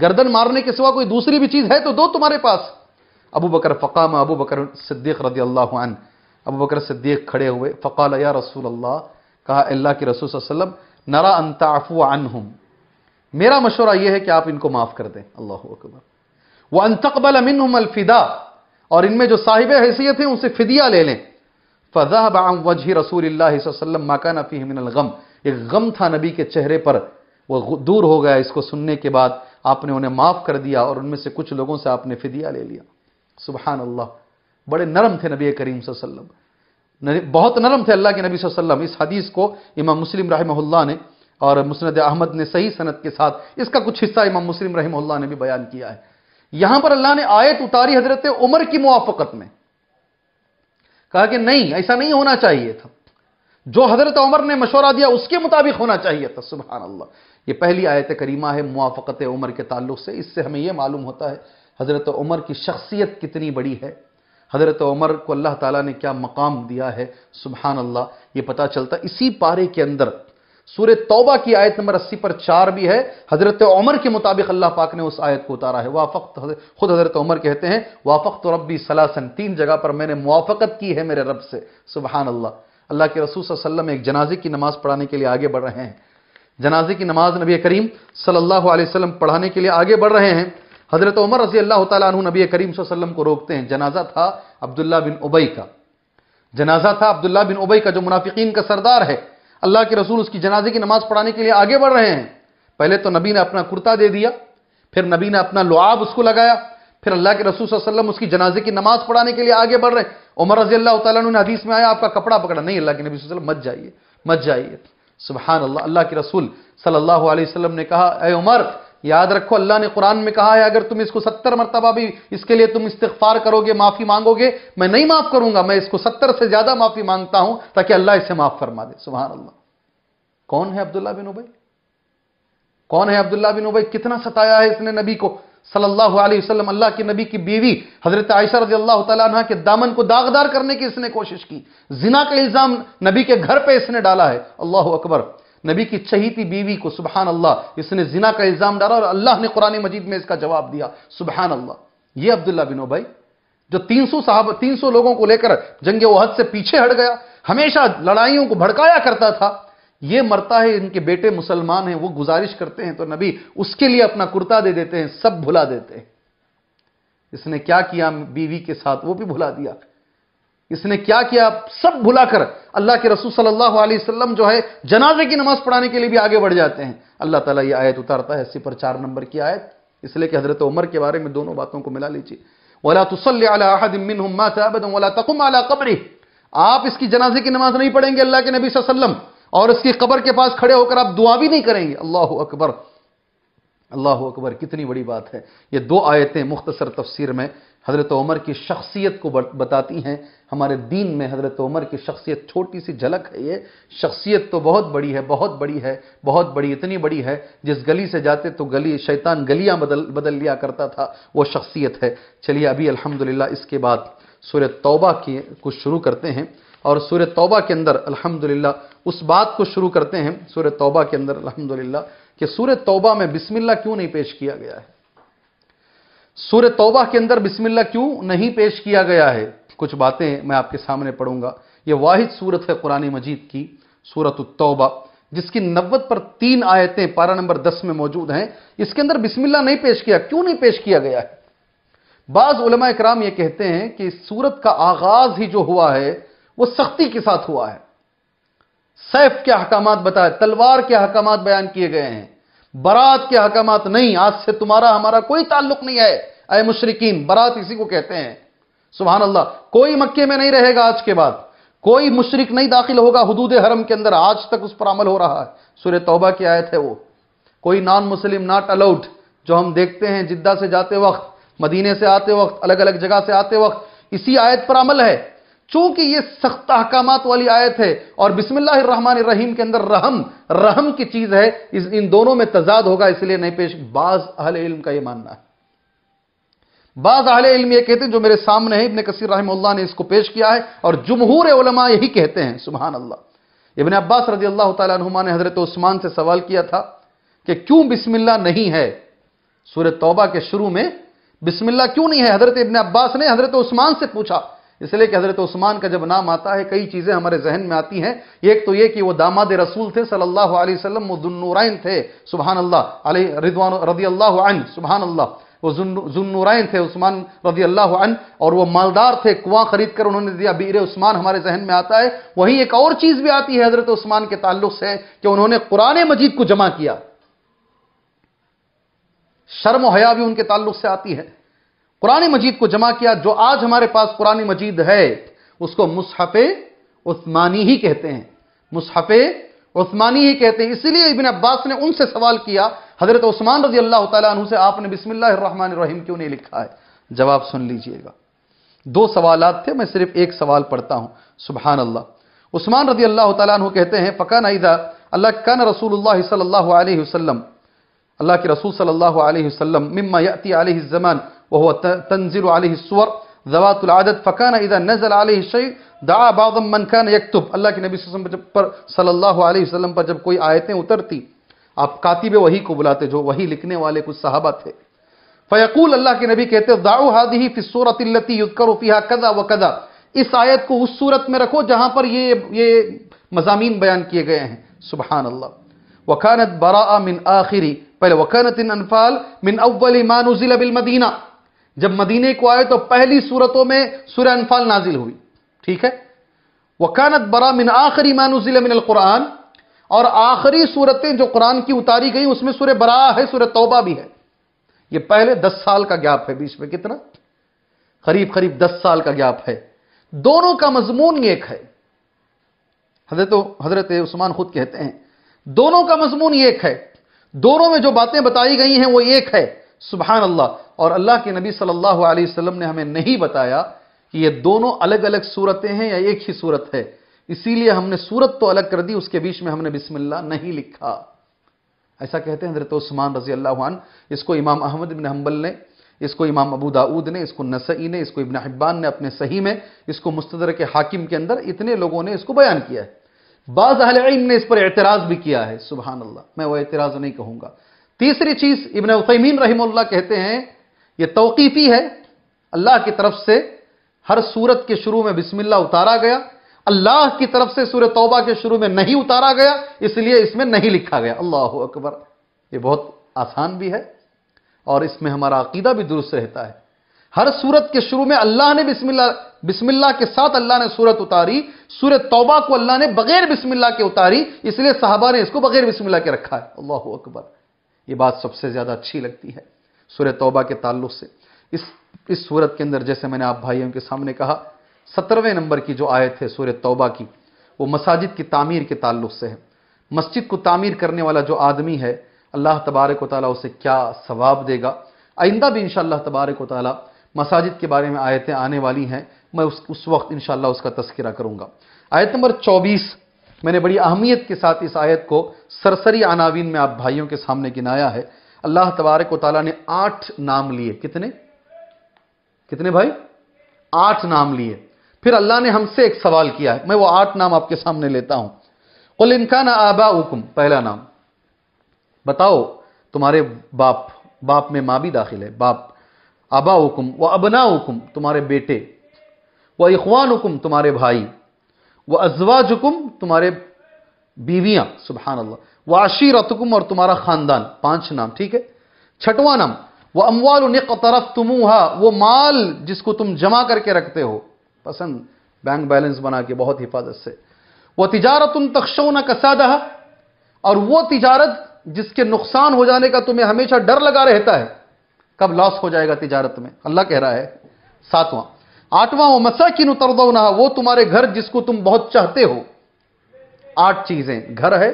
گردن مارنے کے سوا کوئی دوسری بھی چیز ہے تو دو تمہارے پاس۔ ابو بکر فقام، ابو بکر صدیق رضی اللہ عنہ۔ ابو بکر صدیق کھڑے ہوئے، فقال، یا رسول اللہ؟ کہا، اللہ کے رسول صلی اللہ علیہ وسلم نرا ان تعفو عنہم۔ میرا مشورہ یہ ہے کہ آپ ان کو معاف کر دیں۔ اللہ اکبر۔ وان تقبل منہم الفدا اور ان میں جو صاحب حیثیت ہیں، ان سے فدیہ لے لیں۔ فذهب عن وجه رسول اللہ صلی اللہ علیہ وسلم ما كان فيه من الغم۔ ایک غم تھا نبی کے چہرے پر۔ وہ دور ہو گیا اس کو سننے کے بعد۔ آپ نے انہیں معاف کر دیا اور ان میں سے کچھ لوگوں سے آپ نے فدیہ لے لیا۔ سبحان اللہ۔ بڑے نرم تھے نبی کریم صلی اللہ علیہ وسلم۔ بہت نرم تھے اللہ کے نبی صلی اللہ علیہ وسلم۔ اس حدیث کو امام مسلم رحمہ اللہ نے اور مسند احمد نے صحیح صنعت کے ساتھ اس کا کچھ حصہ امام مسلم رحمہ اللہ نے بھی بیان کیا ہے۔ یہاں پر اللہ نے آیت اتاری حضرت عمر کی موافقت میں۔ کہا کہ نہیں، ایسا نہیں ہونا چاہیے تھا۔ جو حضرت عمر نے مشورہ دیا اس کے مطابق ہونا چاہیے تھا۔ سبحان اللہ۔ یہ پہلی آیت کریمہ ہے موافقت عمر کے تعلق سے۔ اس سے ہمیں یہ معلوم ہوتا ہے حضرت عمر کی شخصیت کتنی بڑی ہے۔ حضرت عمر کو اللہ تعالیٰ نے کیا مقام دیا ہے؟ سبحان اللہ یہ پتا چلتا، اسی پارے کے اندر سورہ توبہ کی آیت نمبر اسی پر چار بھی ہے۔ حضرت عمر کے مطابق اللہ پاک نے اس آیت کو اتارا ہے۔ وافقت، خود حضرت عمر کہتے ہیں، وافقت ربی سلاسن، تین جگہ پر میں نے موافقت کی ہے میرے رب سے۔ سبحان اللہ اللہ کے رسول صلی اللہ علیہ وسلم ایک جنازے کی نماز پڑھانے کے لیے آگے بڑھ رہے ہیں۔ جنازے کی نماز نبی کریم صلی اللہ علیہ وسلم پڑھانے کے لیے آگے بڑھ رہے ہیں۔ حضرت عمر رضی اللہ تعالیٰ عنہ نبی کریم صلی اللہ علیہ وسلم کو روکتے ہیں۔ جنازہ تھا عبداللہ بن ابئی کا۔ جنازہ تھا عبداللہ بن ابئی کا جو منافقین کا سردار ہے۔ اللہ کے رسول اس کی جنازے کی نماز پڑھانے کے لیے آگے بڑھ رہے ہیں۔ پہلے تو نبی نے اپنا کرتا دے دیا، پھر نبی نے اپنا لعاب اس کو لگایا، پھر اللہ کے رسول صلی اللہ علیہ وسلم اس کی جنازے کی نماز پڑھانے کے لیے آگے بڑھ رہے ہیں۔ عمر رضی اللہ تعالیٰ نے حدیث میں آیا، آپ کا کپڑا پکڑا۔ نہیں، اللہ کے نبی صلی اللہ علیہ وسلم مت جائیے مت جائیے۔ سبحان اللہ اللہ کے رسول صلی اللہ علیہ وسلم نے کہا، اے عمر یاد رکھو، اللہ نے قرآن میں کہا ہے، اگر تم اس کو ستر مرتبہ بھی اس کے لیے تم استغفار کرو گے معافی مانگو گے میں نہیں معاف کروں گا، میں اس کو ستر سے زیادہ معافی مانگتا ہوں تاکہ اللہ اسے معاف فرما دے۔ سبحان اللہ۔ کون ہے عبداللہ بن ابئی کون ہے عبداللہ بن ابئی کتنا ستایا ہے اس نے نبی کو؟ صلی اللہ علیہ وسلم، اللہ کی نبی کی بیوی حضرت عائشہ رضی اللہ تعالیٰ عنہ کے دامن کو داغدار کرنے کی اس نے کوشش کی۔ زنا کا الزام نبی کے گھر پہ اس نے ڈالا ہے۔ اللہ اکبر۔ نبی کی چہیتی بیوی کو سبحان اللہ اس نے زنا کا الزام ڈالا اور اللہ نے قرآن مجید میں اس کا جواب دیا سبحان اللہ یہ عبداللہ بن ابئی جو تین سو صحابہ، تین سو لوگوں کو لے کر جنگ وحد سے پیچھے ہٹ گیا، ہمیشہ لڑائیوں کو بھڑکایا کرتا تھا۔ یہ مرتا ہے، ان کے بیٹے مسلمان ہیں، وہ گزارش کرتے ہیں تو نبی اس کے لیے اپنا کرتا دے دیتے ہیں، سب بھلا دیتے ہیں۔ اس نے کیا کیا بیوی کے ساتھ؟ وہ بھی بھلا دیا۔ اس نے کیا کیا؟ سب بھلا کر اللہ کے رسول صلی اللہ علیہ وسلم جو ہے جنازے کی نماز پڑھانے کے لیے بھی آگے بڑھ جاتے ہیں۔ اللہ تعالیٰ یہ آیت اتارتا ہے اسی چار نمبر کی آیت۔ اس لیے کہ حضرت عمر کے بارے میں دونوں باتوں کو ملا لیجیے ولا تسلی ولا تقم علی قبری آپ اس کی جنازے کی نماز نہیں پڑھیں گے اللہ کے نبی صلی اللہ علیہ وسلم۔ اور اس کی قبر کے پاس کھڑے ہو کر آپ دعا بھی نہیں کریں گے۔ اللہ اکبر۔ اللہ اکبر۔ کتنی بڑی بات ہے۔ یہ دو آیتیں مختصر تفسیر میں حضرت عمر کی شخصیت کو بتاتی ہیں۔ ہمارے دین میں حضرت عمر کی شخصیت چھوٹی سی جھلک ہے یہ۔ شخصیت تو بہت بڑی ہے، بہت بڑی ہے، بہت بڑی، اتنی بڑی ہے۔ جس گلی سے جاتے تو گلی، شیطان گلیاں بدل بدل لیا کرتا تھا، وہ شخصیت ہے۔ چلیے ابھی الحمدللہ اس کے بعد سورہ توبہ کی کچھ شروع کرتے ہیں۔ اور سورہ توبہ کے اندر الحمدللہ اس بات کو شروع کرتے ہیں، سورہ توبہ کے اندر الحمدللہ، کہ سورہ توبہ میں بسم اللہ کیوں نہیں پیش کیا گیا ہے؟ سورہ توبہ کے اندر بسم اللہ کیوں نہیں پیش کیا گیا ہے؟ کچھ باتیں میں آپ کے سامنے پڑھوں گا۔ یہ واحد صورت ہے قرآن مجید کی سورت التوبہ، جس کی نوت پر تین آیتیں پارہ نمبر دس میں موجود ہیں۔ اس کے اندر بسم اللہ نہیں پیش کیا، کیوں نہیں پیش کیا گیا ہے؟ بعض علماء اکرام یہ کہتے ہیں کہ اس سورت کا آغاز ہی جو ہوا ہے، وہ سختی کے ساتھ ہوا ہے۔ سیف کے حکامات بتائے، تلوار کے حکامات بیان کیے گئے ہیں۔ برات کے حکامات نہیں، آج سے تمہارا، ہمارا کوئی تعلق نہیں ہے۔ اے مشرقین برات اسی کو کہتے ہیں۔ سبحان اللہ، کوئی مکے میں نہیں رہے گا آج کے بعد۔ کوئی مشرق نہیں داخل ہوگا حدود حرم کے اندر۔ آج تک اس پر عمل ہو رہا ہے۔ سورہ توبہ کی آیت ہے وہ۔ کوئی نان مسلم ناٹ الاؤڈ جو ہم دیکھتے ہیں جدہ سے جاتے وقت، مدینے سے آتے وقت، الگ الگ جگہ سے آتے وقت، اسی آیت پر عمل ہے۔ چونکہ یہ سخت احکامات والی آیت ہے اور بسم اللہ الرحمن الرحیم کے اندر رحم رحم کی چیز ہے ان دونوں میں تضاد ہوگا، اس لیے نہیں پیش، بعض اہل علم کا یہ ماننا ہے۔ بعض اہل علم یہ کہتے ہیں، جو میرے سامنے ہے ابن کثیر رحم اللہ نے اس کو پیش کیا ہے، اور جمہور علماء یہی کہتے ہیں، سبحان اللہ۔ ابن عباس رضی اللہ تعالیٰ عنہما نے حضرت عثمان سے سوال کیا تھا کہ کیوں بسم اللہ نہیں ہے؟ سورہ توبہ کے شروع میں بسم اللہ کیوں نہیں ہے؟ حضرت ابن عباس نے حضرت عثمان سے پوچھا۔ اس لیے کہ حضرت عثمان کا جب نام آتا ہے، کئی چیزیں ہمارے ذہن میں آتی ہیں۔ ایک تو یہ کہ وہ داماد رسول تھے صلی اللہ علیہ وسلم، وہ ذنورائن تھے، سبحان اللہ، علیہ رضوان رضی اللہ عنہ، سبحان اللہ۔ وہ ذنورائن تھے، عثمان رضی اللہ عنہ، اور وہ مالدار تھے، کنواں خرید کر انہوں نے دیا۔ بیر عثمان ہمارے ذہن میں آتا ہے۔ وہی ایک اور چیز بھی آتی ہے حضرت عثمان کے تعلق سے کہ انہوں نے قرآن مجید کو جمع کیا۔ شرم و حیا بھی ان کے تعلق سے آتی ہے۔ قرآن مجید کو جمع کیا، جو آج ہمارے پاس قرآن مجید ہے، اس کو مصحف عثمانی ہی کہتے ہیں۔ مصحف عثمانی ہی کہتے ہیں۔ اسی لیے ابن عباس نے ان سے سوال کیا، حضرت عثمان رضی اللہ تعالیٰ عنہ سے، آپ نے بسم اللہ الرحمن الرحیم کیوں نہیں لکھا ہے؟ جواب سن لیجیے گا۔ دو سوالات تھے، میں صرف ایک سوال پڑھتا ہوں۔ سبحان اللہ۔ عثمان رضی اللہ تعالیٰ عنہ کہتے ہیں فقان ایزا، اللہ کن رسول اللہ صلی اللہ علیہ وسلم، اللہ کے رسول صلی اللہ علیہ وسلم، مما یأتی علیہ الزمان وهو تنزل عليه الصور ذوات العدد، فكان اذا نزل عليه الشيء، دعا بعض من كان يكتب. اللہ کے نبی صلی اللہ علیہ وسلم پر صلی اللہ علیہ وسلم پر جب کوئی آیتیں اترتی آپ کاتب وحی کو بلاتے جو وحی لکھنے والے کچھ صحابہ تھے۔ فیقول اللہ کے نبی کہتے دعو هذه في السوره التي يذكر فيها كذا وكذا. اس آیت کو اس صورت میں رکھو جہاں پر یہ یہ مضامین بیان کیے گئے ہیں۔ سبحان اللہ وكانت براء من آخری پہلے وكانت الانفال من اول ما نزل بالمدینہ جب مدینے کو آئے تو پہلی صورتوں میں سورہ انفال نازل ہوئی، ٹھیک ہے؟ وکانت برا من آخری مانوزل من القرآن، اور آخری صورتیں جو قرآن کی اتاری گئی اس میں سورہ برا ہے، سورہ توبہ بھی ہے۔ یہ پہلے دس سال کا گیپ ہے بیچ میں، کتنا؟ قریب قریب دس سال کا گیپ ہے۔ دونوں کا مضمون ایک ہے۔ حضرت حضرت عثمان خود کہتے ہیں، دونوں کا مضمون ایک ہے۔ دونوں میں جو باتیں بتائی گئی ہیں وہ ایک ہے۔ سبحان اللہ، اور اللہ کے نبی صلی اللہ علیہ وسلم نے ہمیں نہیں بتایا کہ یہ دونوں الگ الگ صورتیں ہیں یا ایک ہی صورت ہے۔ اسی لیے ہم نے صورت تو الگ کر دی، اس کے بیچ میں ہم نے بسم اللہ نہیں لکھا۔ ایسا کہتے ہیں حضرت عثمان رضی اللہ عنہ، اس کو امام احمد بن حنبل نے، اس کو امام ابو داود نے، اس کو نسعی نے، اس کو ابن حبان نے اپنے صحیح میں، اس کو مستدرک حاکم کے اندر اتنے لوگوں نے اس کو بیان کیا ہے۔ بعض اہل علم نے اس پر اعتراض بھی کیا ہے، سبحان اللہ، میں وہ اعتراض نہیں کہوں گا۔ تیسری چیز ابن عثیمین رحم اللہ کہتے ہیں، یہ توقیفی ہے۔ اللہ کی طرف سے ہر صورت کے شروع میں بسم اللہ اتارا گیا۔ اللہ کی طرف سے سورہ توبہ کے شروع میں نہیں اتارا گیا، اس لیے اس میں نہیں لکھا گیا۔ اللہ اکبر، یہ بہت آسان بھی ہے اور اس میں ہمارا عقیدہ بھی درست رہتا ہے۔ ہر صورت کے شروع میں اللہ نے بسم اللہ بسم اللہ کے ساتھ اللہ نے صورت اتاری، سورہ توبہ کو اللہ نے بغیر بسم اللہ کے اتاری، اس لیے صحابہ نے اس کو بغیر بسم اللہ کے رکھا ہے۔ اللہ اکبر۔ یہ بات سب سے زیادہ اچھی لگتی ہے سورہ توبہ کے تعلق سے۔ اس اس صورت کے اندر جیسے میں نے آپ بھائیوں کے سامنے کہا، سترویں نمبر کی جو آیت ہے سورہ توبہ کی، وہ مساجد کی تعمیر کے تعلق سے ہے۔ مسجد کو تعمیر کرنے والا جو آدمی ہے، اللہ تبارک و تعالیٰ اسے کیا ثواب دے گا؟ آئندہ بھی انشاءاللہ تبارک و تعالیٰ مساجد کے بارے میں آیتیں آنے والی ہیں۔ میں اس اس وقت انشاءاللہ اس کا تذکرہ کروں گا۔ آیت نمبر چوبیس میں نے بڑی اہمیت کے ساتھ اس آیت کو سرسری عناوین میں آپ بھائیوں کے سامنے گنایا ہے۔ اللہ تبارک و تعالیٰ نے آٹھ نام لیے۔ کتنے؟ کتنے بھائی؟ آٹھ نام لیے۔ پھر اللہ نے ہم سے ایک سوال کیا ہے۔ میں وہ آٹھ نام آپ کے سامنے لیتا ہوں۔ قل انکان آبا حکم پہلا نام۔ بتاؤ، تمہارے باپ باپ میں ماں بھی داخل ہے۔ باپ آبا حکم وہ ابنا حکم تمہارے بیٹے۔ وہ اخوان حکم تمہارے بھائی۔ وہ ازواج حکم تمہارے بیویاں، سبحان اللہ وہ عشیرتکم اور تمہارا خاندان، پانچ نام، ٹھیک ہے؟ چھٹواں نام وہ اموال طرف تمہا وہ مال جس کو تم جمع کر کے رکھتے ہو، پسند، بینک بیلنس بنا کے، بہت حفاظت سے۔ وہ تجارت ان تخشون کسادہ اور وہ تجارت جس کے نقصان ہو جانے کا تمہیں ہمیشہ ڈر لگا رہتا ہے، کب لاس ہو جائے گا تجارت میں؟ اللہ کہہ رہا ہے، ساتواں۔ آٹھواں وہ مساکین اتردونا وہ تمہارے گھر جس کو تم بہت چاہتے ہو۔ آٹھ چیزیں، گھر ہے،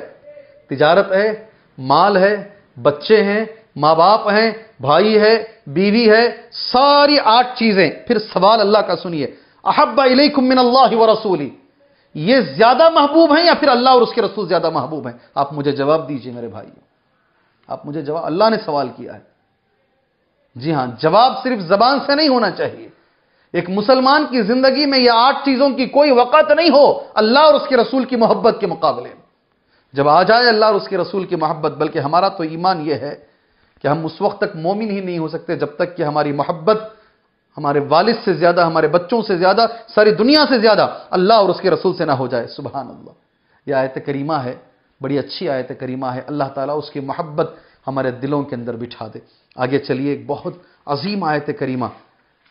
تجارت ہے، مال ہے، بچے ہیں، ماں باپ ہیں، بھائی ہے، بیوی ہے، ساری آٹھ چیزیں۔ پھر سوال اللہ کا سنیے، احب علیکم من اللہ و رسولی، یہ زیادہ محبوب ہیں یا پھر اللہ اور اس کے رسول زیادہ محبوب ہیں؟ آپ مجھے جواب دیجیے میرے بھائی آپ مجھے جواب، اللہ نے سوال کیا ہے۔ جی ہاں جواب صرف زبان سے نہیں ہونا چاہیے۔ ایک مسلمان کی زندگی میں یہ آٹھ چیزوں کی کوئی وقت نہیں ہو، اللہ اور اس کے رسول کی محبت کے مقابلے میں۔ جب آ جائے اللہ اور اس کے رسول کی محبت، بلکہ ہمارا تو ایمان یہ ہے کہ ہم اس وقت تک مومن ہی نہیں ہو سکتے جب تک کہ ہماری محبت، ہمارے والد سے زیادہ، ہمارے بچوں سے زیادہ، ساری دنیا سے زیادہ اللہ اور اس کے رسول سے نہ ہو جائے۔ سبحان اللہ۔ یہ آیت کریمہ ہے، بڑی اچھی آیت کریمہ ہے۔ اللہ تعالیٰ اس کی محبت ہمارے دلوں کے اندر بٹھا دے۔ آگے چلیے، ایک بہت عظیم آیت کریمہ۔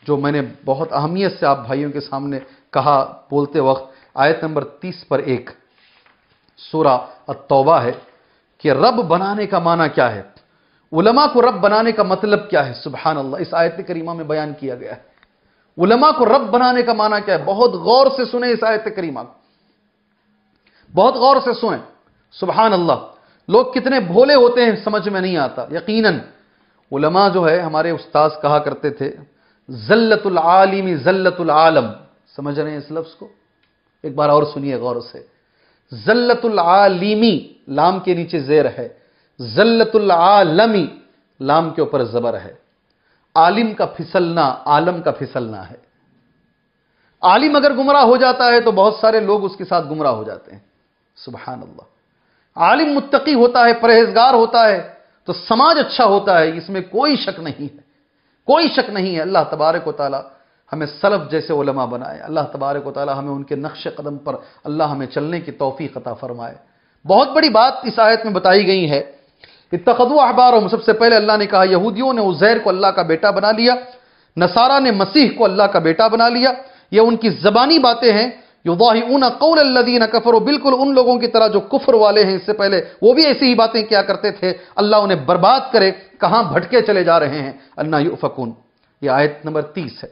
جو میں نے بہت اہمیت سے آپ بھائیوں کے سامنے کہا بولتے وقت، آیت نمبر تیس پر ایک سورہ التوبہ ہے کہ رب بنانے کا معنی کیا ہے؟ علماء کو رب بنانے کا مطلب کیا ہے؟ سبحان اللہ، اس آیت کریمہ میں بیان کیا گیا ہے۔ علماء کو رب بنانے کا معنی کیا ہے؟ بہت غور سے سنیں اس آیت کریمہ بہت غور سے سنیں۔ سبحان اللہ، لوگ کتنے بھولے ہوتے ہیں، سمجھ میں نہیں آتا۔ یقیناً، علماء جو ہے، ہمارے استاذ کہا کرتے تھے ذلت العالمی ذلت العالم. سمجھ رہے ہیں اس لفظ کو؟ ایک بار اور سنیے غور سے. ذلت العالمی لام کے نیچے زیر ہے. ذلت العالمی لام کے اوپر زبر ہے. عالم کا پھسلنا، عالم کا پھسلنا ہے. عالم اگر گمراہ ہو جاتا ہے تو بہت سارے لوگ اس کے ساتھ گمراہ ہو جاتے ہیں. سبحان اللہ. عالم متقی ہوتا ہے، پرہیزگار ہوتا ہے، تو سماج اچھا ہوتا ہے، اس میں کوئی شک نہیں ہے. کوئی شک نہیں ہے، اللہ تبارک و تعالی ہمیں سلف جیسے علماء بنائے۔ اللہ تبارک و تعالی ہمیں ان کے نقش قدم پر اللہ ہمیں چلنے کی توفیق عطا فرمائے۔ بہت بڑی بات اس آیت میں بتائی گئی ہے۔ اتخذو احبارہم۔ سب سے پہلے اللہ نے کہا، یہودیوں نے عزیر کو اللہ کا بیٹا بنا لیا، نصارہ نے مسیح کو اللہ کا بیٹا بنا لیا۔ یہ ان کی زبانی باتیں ہیں۔ یضاہئون قول الذین کفروا بالکل ان لوگوں کی طرح جو کفر والے ہیں اس سے پہلے وہ بھی ایسی ہی باتیں کیا کرتے تھے۔ اللہ انہیں برباد کرے، کہاں بھٹکے چلے جا رہے ہیں؟ اللہ یؤفکون۔ یہ آیت نمبر تیس ہے۔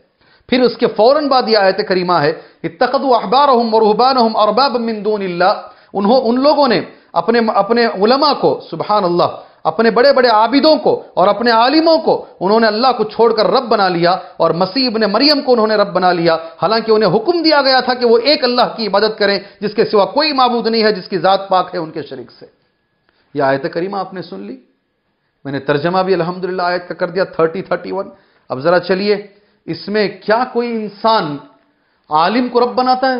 پھر اس کے فوراً بعد یہ آیت کریمہ ہے۔ اتخذوا احبارہم ورہبانہم اربابا من دون اللہ۔ انہوں، ان لوگوں نے اپنے اپنے علماء کو، سبحان اللہ اپنے بڑے بڑے عابدوں کو اور اپنے عالموں کو انہوں نے اللہ کو چھوڑ کر رب بنا لیا اور مسیح ابن مریم کو انہوں نے رب بنا لیا۔ حالانکہ انہیں حکم دیا گیا تھا کہ وہ ایک اللہ کی عبادت کریں، جس کے سوا کوئی معبود نہیں ہے، جس کی ذات پاک ہے ان کے شریک سے۔ یہ آیت کریمہ آپ نے سن لی؟ میں نے ترجمہ بھی الحمدللہ آیت کا کر دیا، تھرٹی تھرٹی ون۔ اب ذرا چلیے، اس میں کیا کوئی انسان عالم کو رب بناتا ہے؟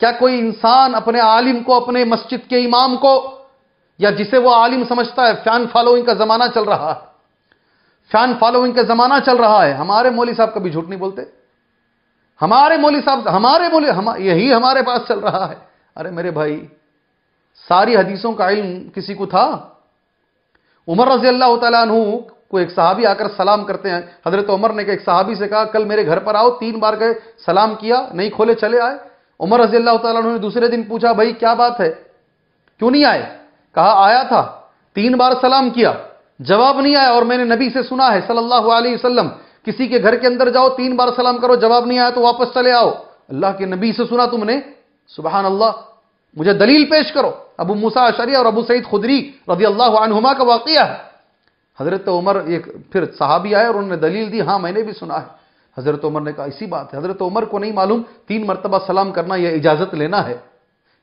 کیا کوئی انسان اپنے عالم کو، اپنے مسجد کے امام کو یا جسے وہ عالم سمجھتا ہے فین فالوئنگ کا زمانہ چل رہا ہے۔ فین فالوئنگ کا زمانہ چل رہا ہے۔ ہمارے مولوی صاحب کبھی جھوٹ نہیں بولتے۔ ہمارے مولوی صاحب، ہمارے مولوی یہی ہمارے پاس چل رہا ہے۔ ارے میرے بھائی، ساری حدیثوں کا علم کسی کو تھا؟ عمر رضی اللہ تعالیٰ عنہ کو ایک صحابی آ کر سلام کرتے ہیں۔ حضرت عمر نے کہ ایک صحابی سے کہا، کل میرے گھر پر آؤ۔ تین بار گئے، سلام کیا، نہیں کھولے، چلے آئے۔ عمر رضی اللہ تعالیٰ عنہ نے دوسرے دن پوچھا، بھائی، کیا بات ہے؟ کیوں نہیں آئے؟ کہا، آیا تھا۔ تین بار سلام کیا۔ جواب نہیں آیا اور میں نے نبی سے سنا ہے صلی اللہ علیہ وسلم، کسی کے گھر کے اندر جاؤ، تین بار سلام کرو، جواب نہیں آیا تو واپس چلے آؤ۔ اللہ کے نبی سے سنا تم نے۔ سبحان اللہ۔ مجھے دلیل پیش کرو۔ ابو موسا اشری اور ابو سعید خدری رضی اللہ عنہما کا واقعہ ہے۔ حضرت عمر ایک پھر صحابی آئے اور انہوں نے دلیل دی ہاں میں نے بھی سنا ہے۔ حضرت عمر نے کہا، اسی بات ہے۔ حضرت عمر کو نہیں معلوم تین مرتبہ سلام کرنا یہ اجازت لینا ہے۔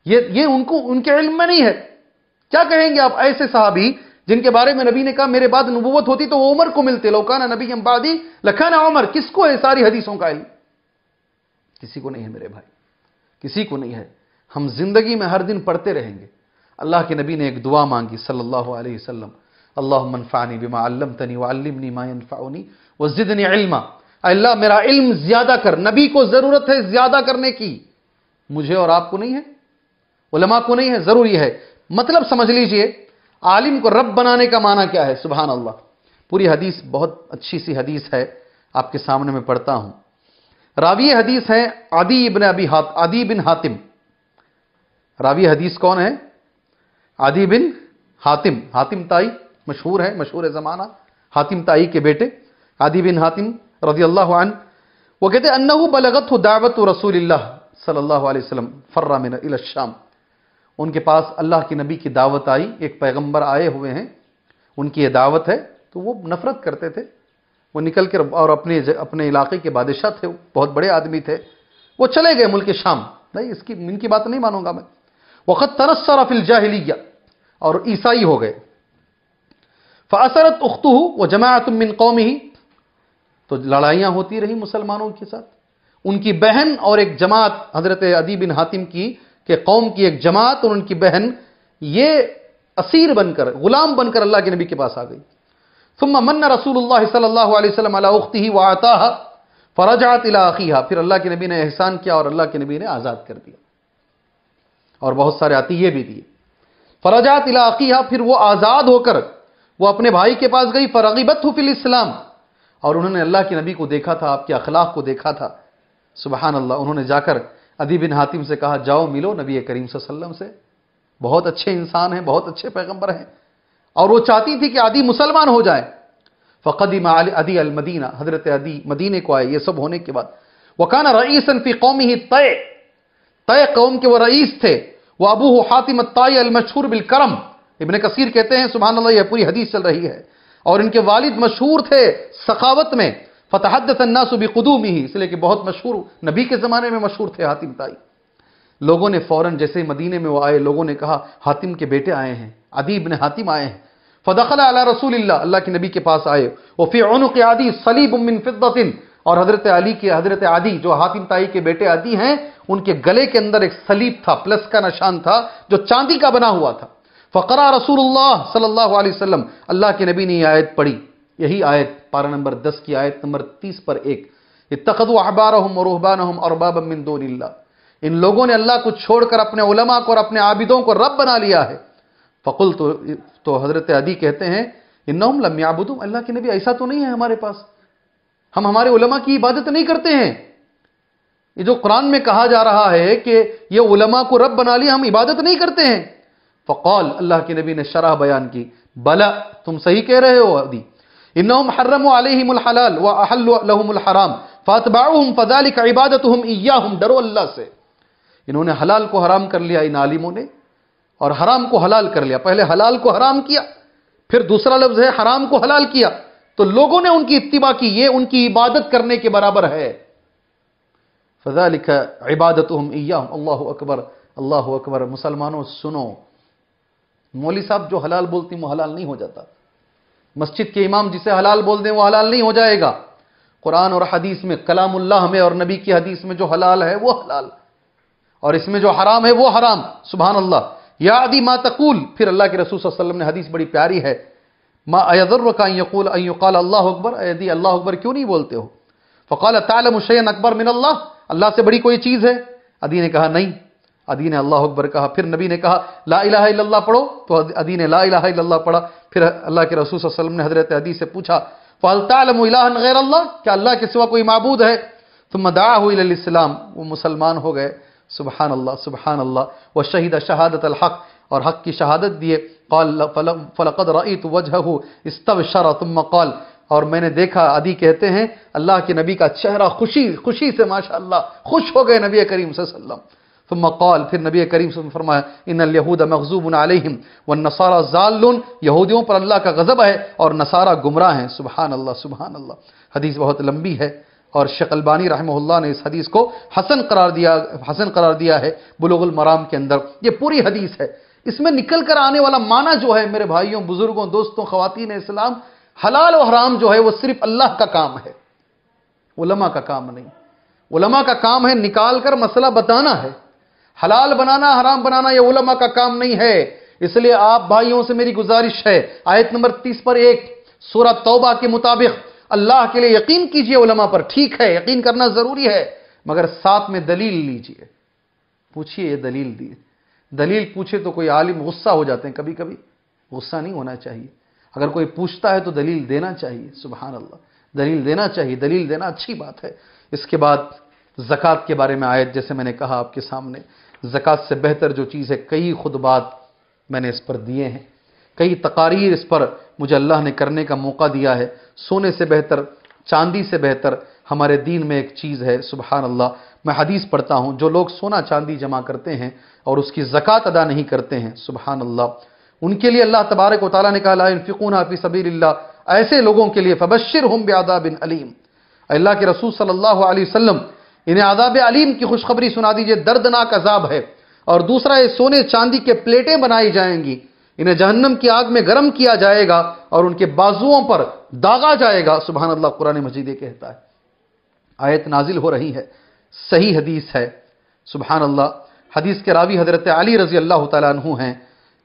یہ یہ ان کو، ان کے علم میں نہیں ہے۔ کیا کہیں گے آپ ایسے صحابی جن کے بارے میں نبی نے کہا میرے بعد نبوت ہوتی تو وہ عمر کو ملتے؟ لوکانا نبی امبادی لکھانا عمر، کس کو ہے ساری حدیثوں کا علم؟ کسی کو نہیں ہے میرے بھائی، کسی کو نہیں ہے۔ ہم زندگی میں ہر دن پڑھتے رہیں گے۔ اللہ کے نبی نے ایک دعا مانگی صلی اللہ علیہ وسلم اللہ منفانی بما علمتنی وعلمنی ما ينفعنی وزدنی علما. اللہ، میرا علم زیادہ کر، نبی کو ضرورت ہے زیادہ کرنے کی۔ مجھے اور آپ کو نہیں ہے؟ علماء کو نہیں ہے؟ ضروری ہے۔ مطلب سمجھ لیجیے، عالم کو رب بنانے کا معنی کیا ہے؟ سبحان اللہ۔ پوری حدیث بہت اچھی سی حدیث ہے، آپ کے سامنے میں پڑھتا ہوں۔ راوی حدیث ہے عدی ابن ابی عدی بن حاتم۔ راوی حدیث کون ہے؟ عدی بن حاتم۔ حاتم تائی مشہور ہے، مشہور زمانہ۔ حاتم تائی کے بیٹے عدی بن حاتم رضی اللہ عنہ۔ وہ کہتے انہو بلغت دعوت رسول اللہ صلی اللہ علیہ وسلم، فرہ من الى الشام۔ ان کے پاس اللہ کی نبی کی دعوت آئی، ایک پیغمبر آئے ہوئے ہیں، ان کی یہ دعوت ہے، تو وہ نفرت کرتے تھے۔ وہ نکل کر اور اپنے اپنے علاقے کے بادشاہ تھے بہت بڑے آدمی تھے۔ وہ چلے گئے ملک شام۔ نہیں، اس کی ان کی بات نہیں مانوں گا میں۔ وقت ترسر فی الجاہلیہ۔ اور عیسائی ہو گئے۔ فاثرت اختہ وہ جماعت من قومی ہی تو لڑائیاں ہوتی رہی مسلمانوں کے ساتھ۔ ان کی بہن اور ایک جماعت حضرت عدی بن حاتم کی کہ قوم کی ایک جماعت اور ان کی بہن یہ اسیر بن کر، غلام بن کر اللہ کے نبی کے پاس آ گئی۔ ثم من رسول اللہ صلی اللہ علیہ وسلم علی اختہ وعطاها، فرجعت الى پھر اللہ کے نبی نے احسان کیا اور اللہ کے نبی نے آزاد کر دیا۔ اور بہت سارے عطیے بھی دیے۔ فرجات علاقیہ پھر وہ آزاد ہو کر وہ اپنے بھائی کے پاس گئی فرغیبت فی الاسلام۔ اور انہوں نے اللہ کے نبی کو دیکھا تھا، آپ کے اخلاق کو دیکھا تھا۔ سبحان اللہ، انہوں نے جا کر ادی بن حاتم سے کہا، جاؤ ملو نبی کریم صلی اللہ علیہ وسلم سے۔ بہت اچھے انسان ہیں، بہت اچھے پیغمبر ہیں۔ اور وہ چاہتی تھی کہ عدی مسلمان ہو جائے۔ فقدیم ادی المدینہ، حضرت عدی مدینے کو آئے، یہ سب ہونے کے بعد۔ وہ کانا فی قومی ہی طے۔ طے قوم کے وہ رئیس تھے۔ وہ ابو حاتم الطائی المشہور بالکرم۔ ابن کثیر کہتے ہیں، سبحان اللہ، یہ پوری حدیث چل رہی ہے۔ اور ان کے والد مشہور تھے سخاوت میں۔ فتحدث الناس بقدومه ہی اس لیے کہ بہت مشہور نبی کے زمانے میں مشہور تھے حاتم تائی۔ لوگوں نے فوراً جیسے مدینے میں وہ آئے، لوگوں نے کہا، حاتم کے بیٹے آئے ہیں، عدی ابن حاتم آئے ہیں۔ فدخل علی رسول اللہ اللہ کے نبی کے پاس آئے۔ وفی عنق عدی صلیب من فضت اور حضرت علی کے حضرت عدی، جو حاتم تائی کے بیٹے عدی ہیں، ان کے گلے کے اندر ایک سلیب تھا، پلس کا نشان تھا، جو چاندی کا بنا ہوا تھا۔ فقرا رسول اللہ صلی اللہ علیہ وسلم، اللہ کے نبی نے یہ آیت پڑھی۔ یہی آیت پارہ نمبر دس کی آیت نمبر تیس پر ایک اتخذوا احبارهم ورهبانهم اربابا من دون اللہ۔ ان لوگوں نے اللہ کو چھوڑ کر اپنے علماء کو اور اپنے عابدوں کو رب بنا لیا ہے۔ فقل تو, تو حضرت عدی کہتے ہیں انہم لم یعبدوا اللہ کے نبی ایسا تو نہیں ہے ہمارے پاس۔ ہم ہمارے علماء کی عبادت نہیں کرتے ہیں۔ یہ جو قرآن میں کہا جا رہا ہے کہ یہ علماء کو رب بنا لیا ہم عبادت نہیں کرتے ہیں۔ فقال اللہ کے نبی نے شرح بیان کی۔ بلا تم صحیح کہہ رہے ہو ابھی انہم حرموا علیہم الحلال و واحلوا لهم الحرام. فاتبعوهم فذلك عبادتهم ایاہم ڈرو اللہ سے. انہوں نے حلال کو حرام کر لیا ان عالموں نے اور حرام کو حلال کر لیا. پہلے حلال کو حرام کیا، پھر دوسرا لفظ ہے حرام کو حلال کیا. تو لوگوں نے ان کی اتباع کی، یہ ان کی عبادت کرنے کے برابر ہے. فذلك عبادتهم ایاہم اللہ اکبر اللہ اکبر. مسلمانوں، سنو. مولوی صاحب جو حلال بولتی، وہ حلال نہیں ہو جاتا. مسجد کے امام جسے حلال بول دیں وہ حلال نہیں ہو جائے گا۔ قرآن اور حدیث میں کلام اللہ میں اور نبی کی حدیث میں جو حلال ہے وہ حلال۔ اور اس میں جو حرام ہے وہ حرام۔ سبحان اللہ۔ یا عدی ما تقول۔ پھر اللہ کے رسول صلی اللہ علیہ وسلم نے حدیث بڑی پیاری ہے۔ ما ایذر کا یقول ان یقال اللہ اکبر۔ ایدی اللہ اکبر کیوں نہیں بولتے ہو؟ فقال تعلم شیئا اکبر من اللہ۔ اللہ سے بڑی کوئی چیز ہے؟ ادی نے کہا نہیں۔ ادی نے اللہ اکبر کہا، پھر نبی نے کہا، لا الہ الا اللہ پڑھو، تو ادی نے لا الہ الا اللہ پڑھا، پھر اللہ کے رسول صلی اللہ علیہ وسلم نے حضرت ادی سے پوچھا فال الہ غیر اللہ کیا اللہ کے سوا کوئی معبود ہے؟ ثم دعاه الى الاسلام وہ مسلمان ہو گئے سبحان اللہ سبحان اللہ وہ شہید شہادت الحق، اور حق کی شہادت دیے، قال فلقد رأيت وجهه، استبشر، ثم قال، اور میں نے دیکھا عدی کہتے ہیں، اللہ کے نبی کا چہرہ خوشی خوشی سے ماشاءاللہ، خوش ہو گئے نبی کریم صلی اللہ علیہ وسلم۔ ثم قال، پھر نبی کریم صلی اللہ علیہ وسلم فرمایا، ان الیہود مغضوب علیہم والنصارى ضالون. یہودیوں پر اللہ کا غضب ہے اور نصارہ گمراہ ہیں۔ سبحان اللہ سبحان اللہ حدیث بہت لمبی ہے اور شیخ البانی رحمہ اللہ نے اس حدیث کو حسن قرار دیا، حسن قرار دیا ہے بلوغ المرام کے اندر۔ یہ پوری حدیث ہے۔ اس میں نکل کر آنے والا معنی جو ہے، میرے بھائیوں، بزرگوں، دوستوں، خواتین اسلام، حلال و حرام جو ہے، وہ صرف اللہ کا کام ہے۔ علماء کا کام نہیں۔ علماء کا کام ہے نکال کر مسئلہ بتانا ہے۔ حلال بنانا، حرام بنانا یہ علماء کا کام نہیں ہے۔ اس لیے آپ بھائیوں سے میری گزارش ہے۔ آیت نمبر تیس پر ایک سورہ توبہ کے مطابق اللہ کے لیے یقین کیجیے علماء پر۔ ٹھیک ہے، یقین کرنا ضروری ہے، مگر ساتھ میں دلیل لیجیے۔ پوچھئے یہ دلیل دیے دلیل پوچھے تو کوئی عالم غصہ ہو جاتے ہیں۔ کبھی کبھی غصہ نہیں ہونا چاہیے۔ اگر کوئی پوچھتا ہے تو دلیل دینا چاہیے۔ سبحان اللہ، دلیل دینا چاہیے، دلیل دینا اچھی بات ہے۔ اس کے بعد زکوٰۃ کے بارے میں آیت، جیسے میں نے کہا آپ کے سامنے زکوٰۃ سے بہتر جو چیز ہے، کئی خطبات میں نے اس پر دیے ہیں۔ کئی تقاریر اس پر مجھے اللہ نے کرنے کا موقع دیا ہے۔ سونے سے بہتر، چاندی سے بہتر ہمارے دین میں ایک چیز ہے، سبحان اللہ۔ میں حدیث پڑھتا ہوں، جو لوگ سونا چاندی جمع کرتے ہیں اور اس کی زکوٰۃ ادا نہیں کرتے ہیں، سبحان اللہ۔ ان کے لیے اللہ تبارک و تعالیٰ نے کہا، لا ينفقون فی سبیل اللہ ایسے لوگوں کے لیے، فبشرہم بعذاب علیم۔ اللہ کے رسول صلی اللہ علیہ وسلم انہیں عذاب علیم کی خوشخبری سنا دیجیے، دردناک عذاب ہے۔ اور دوسرا، یہ سونے چاندی کے پلیٹیں بنائی جائیں گی۔ انہیں جہنم کی آگ میں گرم کیا جائے گا اور ان کے بازوؤں پر داغا جائے گا۔ سبحان اللہ، قرآن مجید یہ کہتا ہے۔ آیت نازل ہو رہی ہے۔ صحیح حدیث ہے۔ سبحان اللہ۔ حدیث کے راوی حضرت علی رضی اللہ تعالیٰ عنہ ہیں۔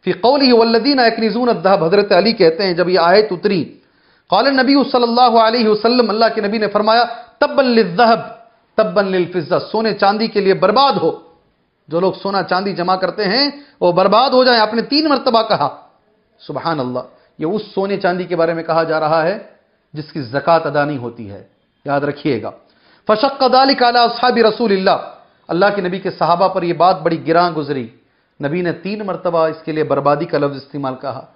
فی قولی والذین یکنزون الذهب حضرت علی کہتے ہیں، جب یہ آیت اتری، قال النبی صلی اللہ علیہ وسلم، اللہ کے نبی نے فرمایا تبا للذهب تبا للفضہ، سونے چاندی کے لیے برباد ہو۔ جو لوگ سونا چاندی جمع کرتے ہیں، وہ برباد ہو جائیں۔ آپ نے تین مرتبہ کہا۔ سبحان اللہ۔ یہ اس سونے چاندی کے بارے میں کہا جا رہا ہے، جس کی زکوٰۃ ادا نہیں ہوتی ہے۔ یاد رکھیے گا۔ فشق ذلك اصحاب رسول اللہ اللہ کے نبی کے صحابہ پر یہ بات بڑی گراں گزری۔ نبی نے تین مرتبہ اس کے لیے بربادی کا لفظ استعمال کہا۔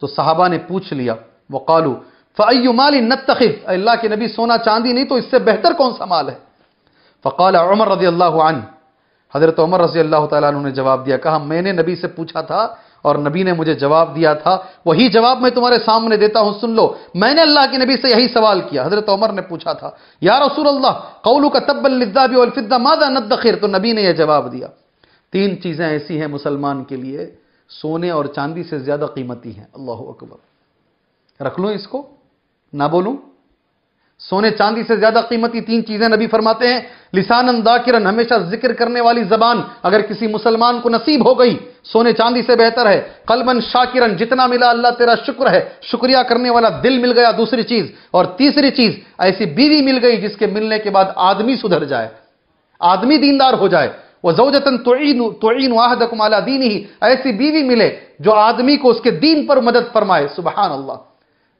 تو صحابہ نے پوچھ لیا وقالو فأي مال نتخذ؟ اللہ کے نبی، سونا چاندی نہیں تو اس سے بہتر کون سا مال ہے؟ فقال عمر رضی اللہ عنہ، حضرت عمر رضی اللہ تعالیٰ عنہ نے جواب دیا، کہا، میں نے نبی سے پوچھا تھا اور نبی نے مجھے جواب دیا تھا، وہی جواب میں تمہارے سامنے دیتا ہوں، سن لو، میں نے اللہ کے نبی سے یہی سوال کیا، حضرت عمر نے پوچھا تھا، یا رسول اللہ قولو کا تب الذهب والفضه ماذا ندخر؟ تو نبی نے یہ جواب دیا، تین چیزیں ایسی ہیں مسلمان کے لیے سونے اور چاندی سے زیادہ قیمتی ہیں، اللہ اکبر۔ رکھ لوں اس کو؟ نہ بولوں؟ سونے چاندی سے زیادہ قیمتی تین چیزیں نبی فرماتے ہیں لسان ذاکرن، ہمیشہ ذکر کرنے والی زبان اگر کسی مسلمان کو نصیب ہو گئی، سونے چاندی سے بہتر ہے قلبن شاکرن، جتنا ملا اللہ تیرا شکر ہے، شکریہ کرنے والا دل مل گیا دوسری چیز، اور تیسری چیز، ایسی بیوی مل گئی جس کے ملنے کے بعد آدمی سدھر جائے، آدمی دیندار ہو جائے۔ وہ زوجتن تعین تعین واحدکم علی دینی ایسی بیوی ملے جو آدمی کو اس کے دین پر مدد فرمائے، سبحان اللہ۔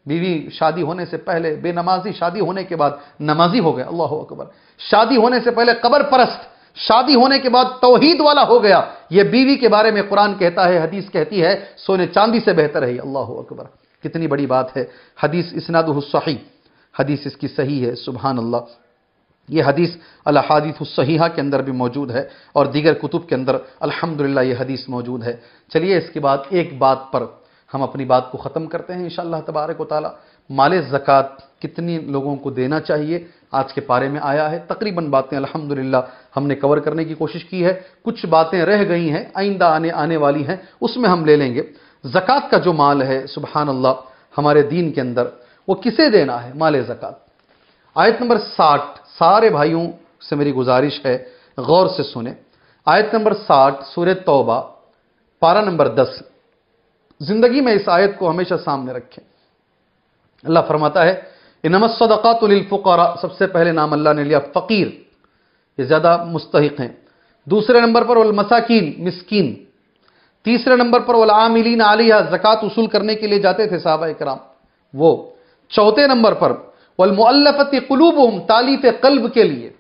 بیوی شادی ہونے سے پہلے، بے نمازی شادی ہونے کے بعد، نمازی ہو گیا، اللہ اکبر۔ شادی ہونے سے پہلے قبر پرست، شادی ہونے کے بعد توحید والا ہو گیا۔ یہ بیوی کے بارے میں قرآن کہتا ہے، حدیث کہتی ہے، سونے چاندی سے بہتر ہے، اللہ اکبر۔ کتنی بڑی بات ہے۔ حدیث اسناد صحیح حدیث اس کی صحیح ہے، سبحان اللہ۔ یہ حدیث الحادیث الصحیحہ کے اندر بھی موجود ہے اور دیگر کتب کے اندر الحمدللہ یہ حدیث موجود ہے۔ چلیے اس کے بعد ایک بات پر ہم اپنی بات کو ختم کرتے ہیں انشاءاللہ تبارک و تعالی۔ مال زکوٰۃ کتنی لوگوں کو دینا چاہیے آج کے پارے میں آیا ہے۔ تقریباً باتیں الحمدللہ ہم نے کور کرنے کی کوشش کی ہے۔ کچھ باتیں رہ گئی ہیں، آئندہ آنے آنے والی ہیں، اس میں ہم لے لیں گے۔ زکوٰۃ کا جو مال ہے سبحان اللہ ہمارے دین کے اندر، وہ کسے دینا ہے؟ مال زکوٰۃ آیت نمبر ساٹھ، سارے بھائیوں سے میری گزارش ہے، غور سے سنیں۔ آیت نمبر ساٹھ، سورہ توبہ، پارہ نمبر دس۔ زندگی میں اس آیت کو ہمیشہ سامنے رکھیں۔ اللہ فرماتا ہے، انما الصدقات للفقراء، سب سے پہلے نام اللہ نے لیا فقیر، یہ زیادہ مستحق ہیں۔ دوسرے نمبر پر والمساکین، مسکین۔ تیسرے نمبر پر والعاملین علیہ زکوٰۃ وصول کرنے کے لیے جاتے تھے صحابہ کرام وہ۔ چوتھے نمبر پر والمؤلفت قلوبہم، تالیف قلب کے لیے۔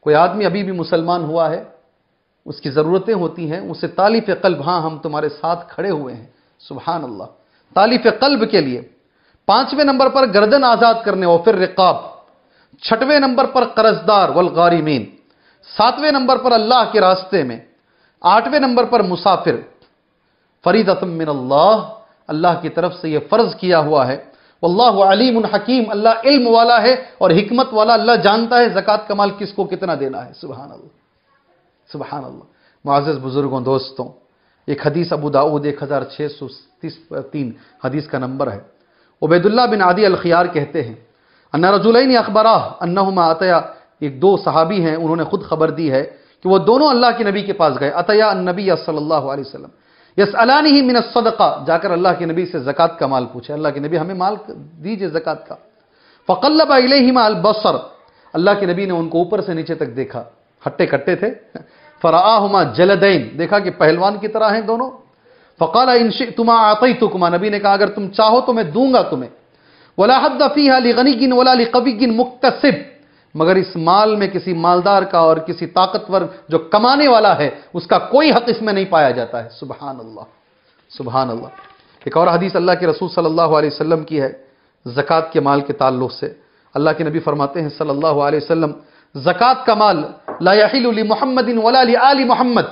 کوئی آدمی ابھی بھی مسلمان ہوا ہے اس کی ضرورتیں ہوتی ہیں اسے تالیف قلب ہاں ہم تمہارے ساتھ کھڑے ہوئے ہیں۔ سبحان اللہ۔ تالیف قلب کے لیے پانچویں نمبر پر گردن آزاد کرنے اور پھر رقاب۔ چھٹویں نمبر پر قرضدار، والغارمین۔ ساتویں نمبر پر اللہ کے راستے میں۔ آٹھویں نمبر پر مسافر۔ فرید من اللہ۔ اللہ کی طرف سے یہ فرض کیا ہوا ہے۔ واللہ علیم حکیم۔ اللہ علم والا ہے اور حکمت والا۔ اللہ جانتا ہے زکوٰۃ کا مال کس کو کتنا دینا ہے۔ سبحان اللہ۔ سبحان اللہ. معزز بزرگوں، دوستوں، ایک حدیث ابو داود ایک ہزار چھ سو تین حدیث کا نمبر ہے۔ عبید اللہ بن عادی الخیار کہتے ہیں انا رجولین اخبراہ، انہما عطیہ ایک دو صحابی ہیں، انہوں نے خود خبر دی ہے کہ وہ دونوں اللہ کے نبی کے پاس گئے۔ عطیہ النبی صلی اللہ علیہ وسلم۔ یس علانی من الصدقہ، جا کر اللہ کے نبی سے زکوٰۃ کا مال پوچھے۔ اللہ کے نبی، ہمیں مال دیجیے زکوٰۃ کا. فقلب الیہما البصر، اللہ کے نبی نے ان کو اوپر سے نیچے تک دیکھا۔ ہٹے کٹے تھے۔ فراہما جلدین۔ دیکھا کہ پہلوان کی طرح ہیں دونوں۔ فقال ان شئتما اعطيتكما نبی نے کہا، اگر تم چاہو تو میں دوں گا تمہیں۔ ولا حد فيها لغني ولا لقوي مكتسب مگر اس مال میں کسی مالدار کا اور کسی طاقتور جو کمانے والا ہے، اس کا کوئی حق اس میں نہیں پایا جاتا ہے۔ سبحان اللہ سبحان اللہ ایک اور حدیث اللہ کے رسول صلی اللہ علیہ وسلم کی ہے، زکوٰۃ کے مال کے تعلق سے۔ اللہ کے نبی فرماتے ہیں صلی اللہ علیہ وسلم، زکوٰۃ کا مال لا يحل لمحمد ولا لآل محمد.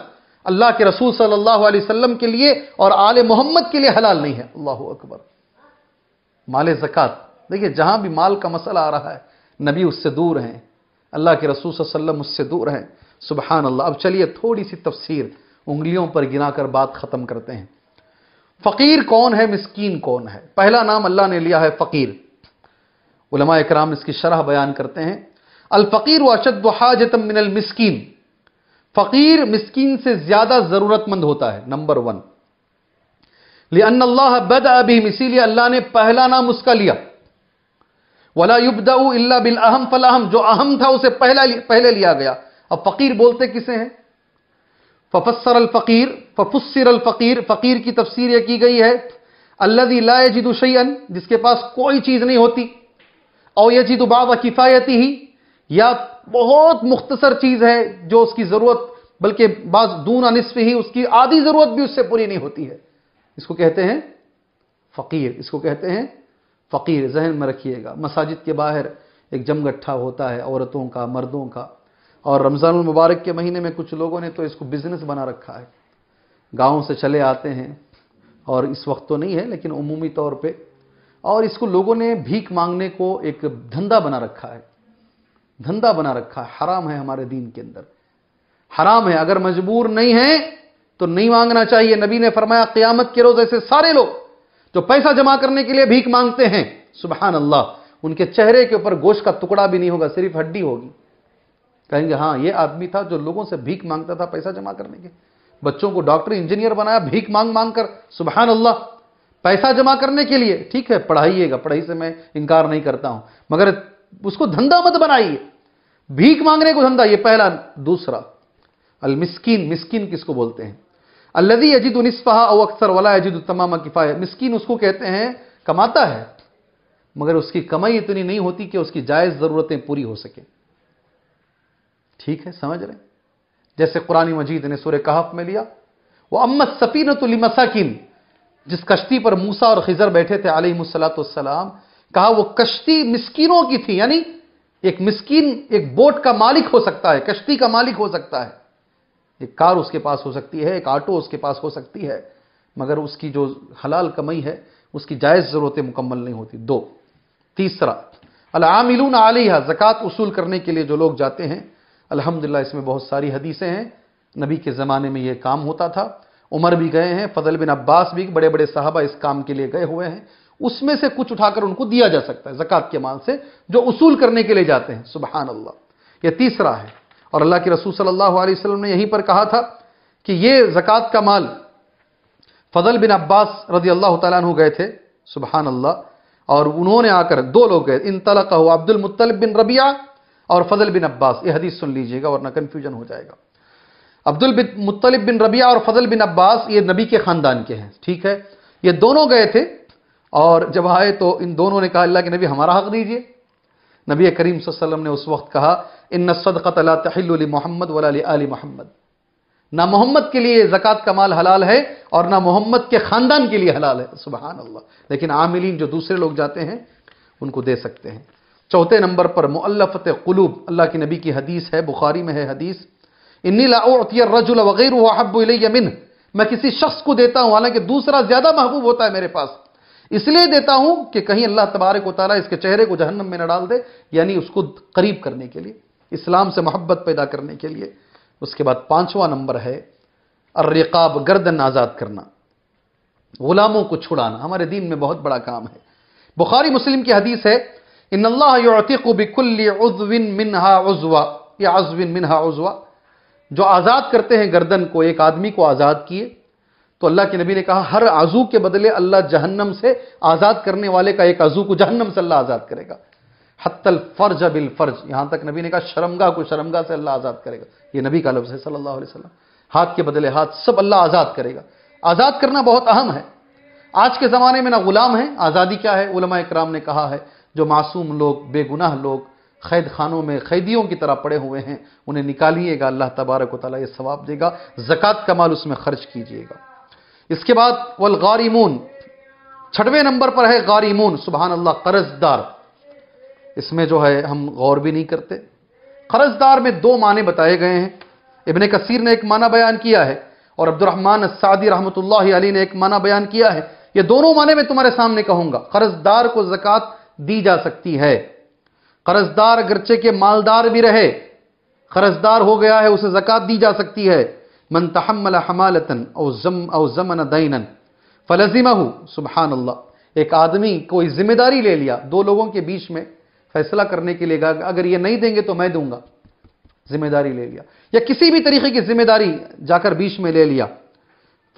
اللہ کے رسول صلی اللہ علیہ وسلم کے لیے اور آل محمد کے لیے حلال نہیں ہے. اللہ اکبر. مال زکوٰۃ. دیکھیے، جہاں بھی مال کا مسئلہ آ رہا ہے، نبی اس سے دور ہیں، اللہ کے رسول صلی اللہ علیہ وسلم اس سے دور ہیں. سبحان اللہ. اب چلیے، تھوڑی سی تفسیر، انگلیوں پر گنا کر بات ختم کرتے ہیں. فقیر کون ہے؟ مسکین کون ہے؟ پہلا نام اللہ نے لیا ہے فقیر. علماء اکرام اس کی شرح بیان کرتے ہیں. الفقیر و اشد حاجت من المسکین۔ فقیر مسکین سے زیادہ ضرورت مند ہوتا ہے، نمبر ون۔ لأن اللہ بد ابھی اسی لیے اللہ نے پہلا نام اس کا لیا۔ ولا يبدا الا بالاهم فالاهم جو اہم تھا اسے پہلا پہلے لیا گیا۔ اب فقیر بولتے کسے ہیں؟ ففسر الفقیر ففسر الفقیر فقیر کی تفسیر یہ کی گئی ہے، الذي لا يجد شيئا، جس کے پاس کوئی چیز نہیں ہوتی۔ او يجد بعض کفایتی ہی یا بہت مختصر چیز ہے جو اس کی ضرورت، بلکہ بعض دون نصف ہی اس کی آدھی ضرورت بھی اس سے پوری نہیں ہوتی ہے۔ اس کو کہتے ہیں فقیر، اس کو کہتے ہیں فقیر۔ ذہن میں رکھیے گا، مساجد کے باہر ایک جمگٹھا ہوتا ہے عورتوں کا، مردوں کا۔ اور رمضان المبارک کے مہینے میں کچھ لوگوں نے تو اس کو بزنس بنا رکھا ہے۔ گاؤں سے چلے آتے ہیں اور اس وقت تو نہیں ہے، لیکن عمومی طور پہ۔ اور اس کو لوگوں نے بھیک مانگنے کو ایک دھندا بنا رکھا ہے۔ دھندا بنا رکھا ہے، حرام ہے ہمارے دین کے اندر۔ حرام ہے، اگر مجبور نہیں ہے تو نہیں مانگنا چاہیے۔ نبی نے فرمایا، قیامت کے روز ایسے سارے لوگ جو پیسہ جمع کرنے کے لیے بھیک مانگتے ہیں، سبحان اللہ، ان کے چہرے کے اوپر گوشت کا ٹکڑا بھی نہیں ہوگا، صرف ہڈی ہوگی۔ کہیں گے ہاں یہ آدمی تھا جو لوگوں سے بھیک مانگتا تھا پیسہ جمع کرنے کے۔ بچوں کو ڈاکٹر، انجینئر بنایا، بھیک مانگ مانگ کر، سبحان اللہ، پیسہ جمع کرنے کے لیے۔ ٹھیک ہے، پڑھائیے گا، پڑھائی سے میں انکار نہیں کرتا ہوں۔ مگر اس کو دھندا مت بنائیے۔ بھیک مانگنے کو دھندا، یہ پہلا۔ دوسرا، المسکین، مسکین کس کو بولتے ہیں؟ الذي يجد نصفها او اکثر ولا يجد تمام کفایہ۔ مسکین اس کو کہتے ہیں، کماتا ہے، مگر اس کی کمائی اتنی نہیں ہوتی کہ اس کی جائز ضرورتیں پوری ہو سکے ٹھیک ہے، سمجھ رہے ہیں؟ جیسے قرآن مجید نے سورہ کہف میں لیا، وہ امت سفینت لمساکین، جس کشتی پر موسا اور خضر بیٹھے تھے علیہ السلاۃ والسلام کہا وہ کشتی مسکینوں کی تھی یعنی ایک مسکین، ایک بوٹ کا مالک ہو سکتا ہے، کشتی کا مالک ہو سکتا ہے۔ ایک کار اس کے پاس ہو سکتی ہے، ایک آٹو اس کے پاس ہو سکتی ہے، مگر اس کی جو حلال کمائی ہے، اس کی جائز ضرورتیں مکمل نہیں ہوتی۔ دو، تیسرا، العاملون علیہ زکوٰۃ اصول کرنے کے لیے جو لوگ جاتے ہیں، الحمدللہ اس میں بہت ساری حدیثیں ہیں۔ نبی کے زمانے میں یہ کام ہوتا تھا۔ عمر بھی گئے ہیں، فضل بن عباس بھی بڑے بڑے صحابہ اس کام کے لیے گئے ہوئے ہیں۔ اس میں سے کچھ اٹھا کر ان کو دیا جا سکتا ہے زکوٰۃ کے مال سے جو اصول کرنے کے لیے جاتے ہیں۔ سبحان اللہ۔ یہ تیسرا ہے۔ اور اللہ کے رسول صلی اللہ علیہ وسلم نے یہیں پر کہا تھا کہ یہ زکوٰۃ کا مال فضل بن عباس رضی اللہ تعالیٰ عنہ گئے تھے۔ سبحان اللہ۔ اور انہوں نے آ کر دو لوگ گئے۔ ان طلق ہو عبد المطلب بن ربیہ اور فضل بن عباس۔ یہ حدیث سن لیجیے گا ورنہ کنفیوژن ہو جائے گا۔ عبد المطلب بن ربیہ اور فضل بن عباس یہ نبی کے خاندان کے ہیں۔ ٹھیک ہے۔ یہ دونوں گئے تھے۔ اور جب آئے تو ان دونوں نے کہا، اللہ کے نبی ہمارا حق دیجیے۔ نبی کریم صلی اللہ علیہ وسلم نے اس وقت کہا، ان صدقت لا تحل لمحمد ولا لآل محمد۔ نہ محمد کے لیے زکوٰۃ کا مال حلال ہے اور نہ محمد کے خاندان کے لیے حلال ہے۔ سبحان اللہ لیکن عاملین جو دوسرے لوگ جاتے ہیں، ان کو دے سکتے ہیں۔ چوتھے نمبر پر مؤلفت قلوب۔ اللہ کی نبی کی حدیث ہے، بخاری میں ہے حدیث، انی لا اعطی الرجل وغیرہ احب الی منه میں کسی شخص کو دیتا ہوں، حالانکہ دوسرا زیادہ محبوب ہوتا ہے میرے پاس۔ اس لیے دیتا ہوں کہ کہیں اللہ تبارک و تعالیٰ اس کے چہرے کو جہنم میں نہ ڈال دے یعنی اس کو قریب کرنے کے لیے، اسلام سے محبت پیدا کرنے کے لیے۔ اس کے بعد پانچواں نمبر ہے، الرقاب، گردن آزاد کرنا۔ غلاموں کو چھڑانا۔ ہمارے دین میں بہت بڑا کام ہے۔ بخاری مسلم کی حدیث ہے، ان اللہ یعتق بکل عضو منہا عضوا یا عضو منہا عضوا جو آزاد کرتے ہیں گردن کو، ایک آدمی کو آزاد کیے تو اللہ کے نبی نے کہا، ہر عضو کے بدلے اللہ جہنم سے آزاد کرنے والے کا ایک عضو کو جہنم سے اللہ آزاد کرے گا۔ حت الفرج بالفرج، یہاں تک نبی نے کہا، شرمگاہ کو شرمگاہ سے اللہ آزاد کرے گا۔ یہ نبی کا لفظ ہے صلی اللہ علیہ وسلم۔ ہاتھ کے بدلے ہاتھ سب اللہ آزاد کرے گا۔ آزاد کرنا بہت اہم ہے۔ آج کے زمانے میں نہ غلام ہیں، آزادی کیا ہے؟ علماء اکرام نے کہا ہے، جو معصوم لوگ، بے گناہ لوگ، قید خانوں میں قیدیوں کی طرح پڑے ہوئے ہیں، انہیں نکالیے گا، اللہ تبارک و تعالیٰ یہ ثواب دے گا۔ زکوٰۃ کا مال اس میں خرچ کیجیے گا۔ اس کے بعد والغارمون، چھٹویں نمبر پر ہے غارمون، سبحان اللہ قرض دار اس میں جو ہے ہم غور بھی نہیں کرتے۔ قرض دار میں دو معنی بتائے گئے ہیں۔ ابن کثیر نے ایک معنی بیان کیا ہے اور عبد الرحمن السعدی رحمۃ اللہ علی نے ایک معنی بیان کیا ہے۔ یہ دونوں معنی میں تمہارے سامنے کہوں گا۔ قرض دار کو زکوٰۃ دی جا سکتی ہے۔ قرض دار اگرچہ کے مالدار بھی رہے قرض دار ہو گیا ہے، اسے زکوٰۃ دی جا سکتی ہے۔ من تحمل حمالتن او زم او زمن دینن فلزمہ سبحان اللہ ایک آدمی کوئی ذمہ داری لے لیا دو لوگوں کے بیچ میں، فیصلہ کرنے کے لیے اگر یہ نہیں دیں گے تو میں دوں گا، ذمہ داری لے لیا۔ یا کسی بھی طریقے کی ذمہ داری جا کر بیچ میں لے لیا۔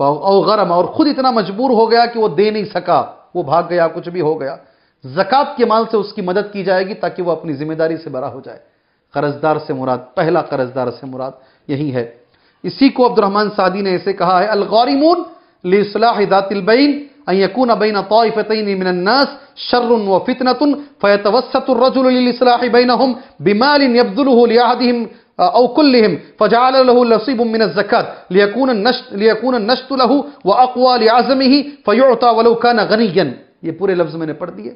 او غرم، اور خود اتنا مجبور ہو گیا کہ وہ دے نہیں سکا، وہ بھاگ گیا، کچھ بھی ہو گیا۔ زکات کے مال سے اس کی مدد کی جائے گی تاکہ وہ اپنی ذمہ داری سے بڑا ہو جائے۔ قرضدار سے مراد، پہلا قرضدار سے مراد یہی ہے۔ اسی کو عبد الرحمن سعدی نے اسے کہا ہے، الغارمون لصلاح ذات البین، ان يكون بين طائفتين من الناس شر وفتنه فيتوسط الرجل للاصلاح بينهم بمال يبذله لاحدهم او كلهم فجعل له نصيب من الزكاه ليكون النشط ليكون النشط له واقوى لعزمه فيعطى ولو كان غنيا یہ پورے لفظ میں نے پڑھ دیے۔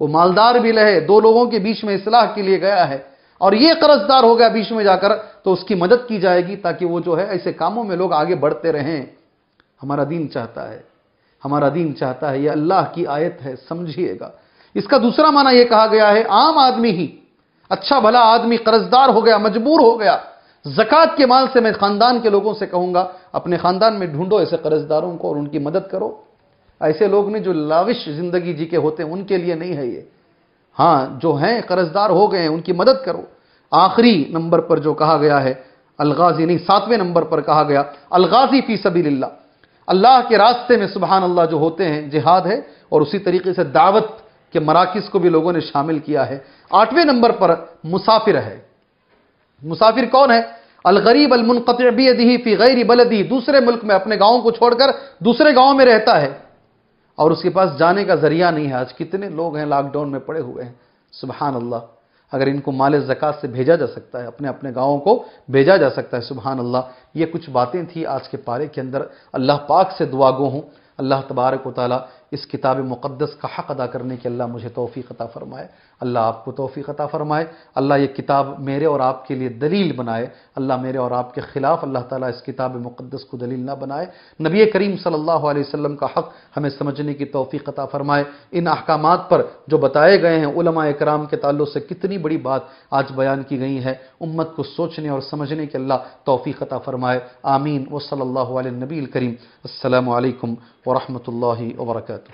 وہ مالدار بھی لہے دو لوگوں کے بیچ میں اصلاح کے لیے گیا ہے۔ اور یہ قرض دار ہو گیا بیچ میں جا کر، تو اس کی مدد کی جائے گی تاکہ وہ جو ہے ایسے کاموں میں لوگ آگے بڑھتے رہیں۔ ہمارا دین چاہتا ہے۔ ہمارا دین چاہتا ہے۔ یہ اللہ کی آیت ہے، سمجھیے گا۔ اس کا دوسرا معنی یہ کہا گیا ہے، عام آدمی ہی۔ اچھا بھلا آدمی قرض دار ہو گیا، مجبور ہو گیا۔ زکوٰۃ کے مال سے میں خاندان کے لوگوں سے کہوں گا، اپنے خاندان میں ڈھونڈو ایسے قرض داروں کو اور ان کی مدد کرو۔ ایسے لوگ نہیں جو لاوش زندگی جی کے ہوتے ہیں، ان کے لیے نہیں ہے یہ۔ ہاں جو ہیں قرض دار ہو گئے ہیں، ان کی مدد کرو۔ آخری نمبر پر جو کہا گیا ہے، الغازی نہیں، ساتویں نمبر پر کہا گیا، الغازی فی سبیل اللہ اللہ کے راستے میں سبحان اللہ جو ہوتے ہیں، جہاد ہے، اور اسی طریقے سے دعوت کے مراکز کو بھی لوگوں نے شامل کیا ہے۔ آٹھویں نمبر پر مسافر ہے۔ مسافر کون ہے؟ الغریب المنقطع بیدہی فی غیر بلدی، دوسرے ملک میں اپنے گاؤں کو چھوڑ کر دوسرے گاؤں میں رہتا ہے۔ اور اس کے پاس جانے کا ذریعہ نہیں ہے۔ آج کتنے لوگ ہیں لاک ڈاؤن میں پڑے ہوئے ہیں۔ سبحان اللہ۔ اگر ان کو مال زکات سے بھیجا جا سکتا ہے، اپنے اپنے گاؤں کو بھیجا جا سکتا ہے، سبحان اللہ۔ یہ کچھ باتیں تھیں آج کے پارے کے اندر۔ اللہ پاک سے دعا گو ہوں۔ اللہ تبارک و تعالیٰ اس کتاب مقدس کا حق ادا کرنے کی اللہ مجھے توفیق عطا فرمائے۔ اللہ آپ کو توفیق عطا فرمائے۔ اللہ یہ کتاب میرے اور آپ کے لیے دلیل بنائے۔ اللہ میرے اور آپ کے خلاف اللہ تعالیٰ اس کتاب مقدس کو دلیل نہ بنائے۔ نبی کریم صلی اللہ علیہ وسلم کا حق ہمیں سمجھنے کی توفیق عطا فرمائے۔ ان احکامات پر جو بتائے گئے ہیں، علماء اکرام کے تعلق سے کتنی بڑی بات آج بیان کی گئی ہے، امت کو سوچنے اور سمجھنے کے اللہ توفیق عطا فرمائے۔ آمین۔ و صلی اللہ علیہ نبی الکریم۔ السلام علیکم ورحمة الله وبركاته.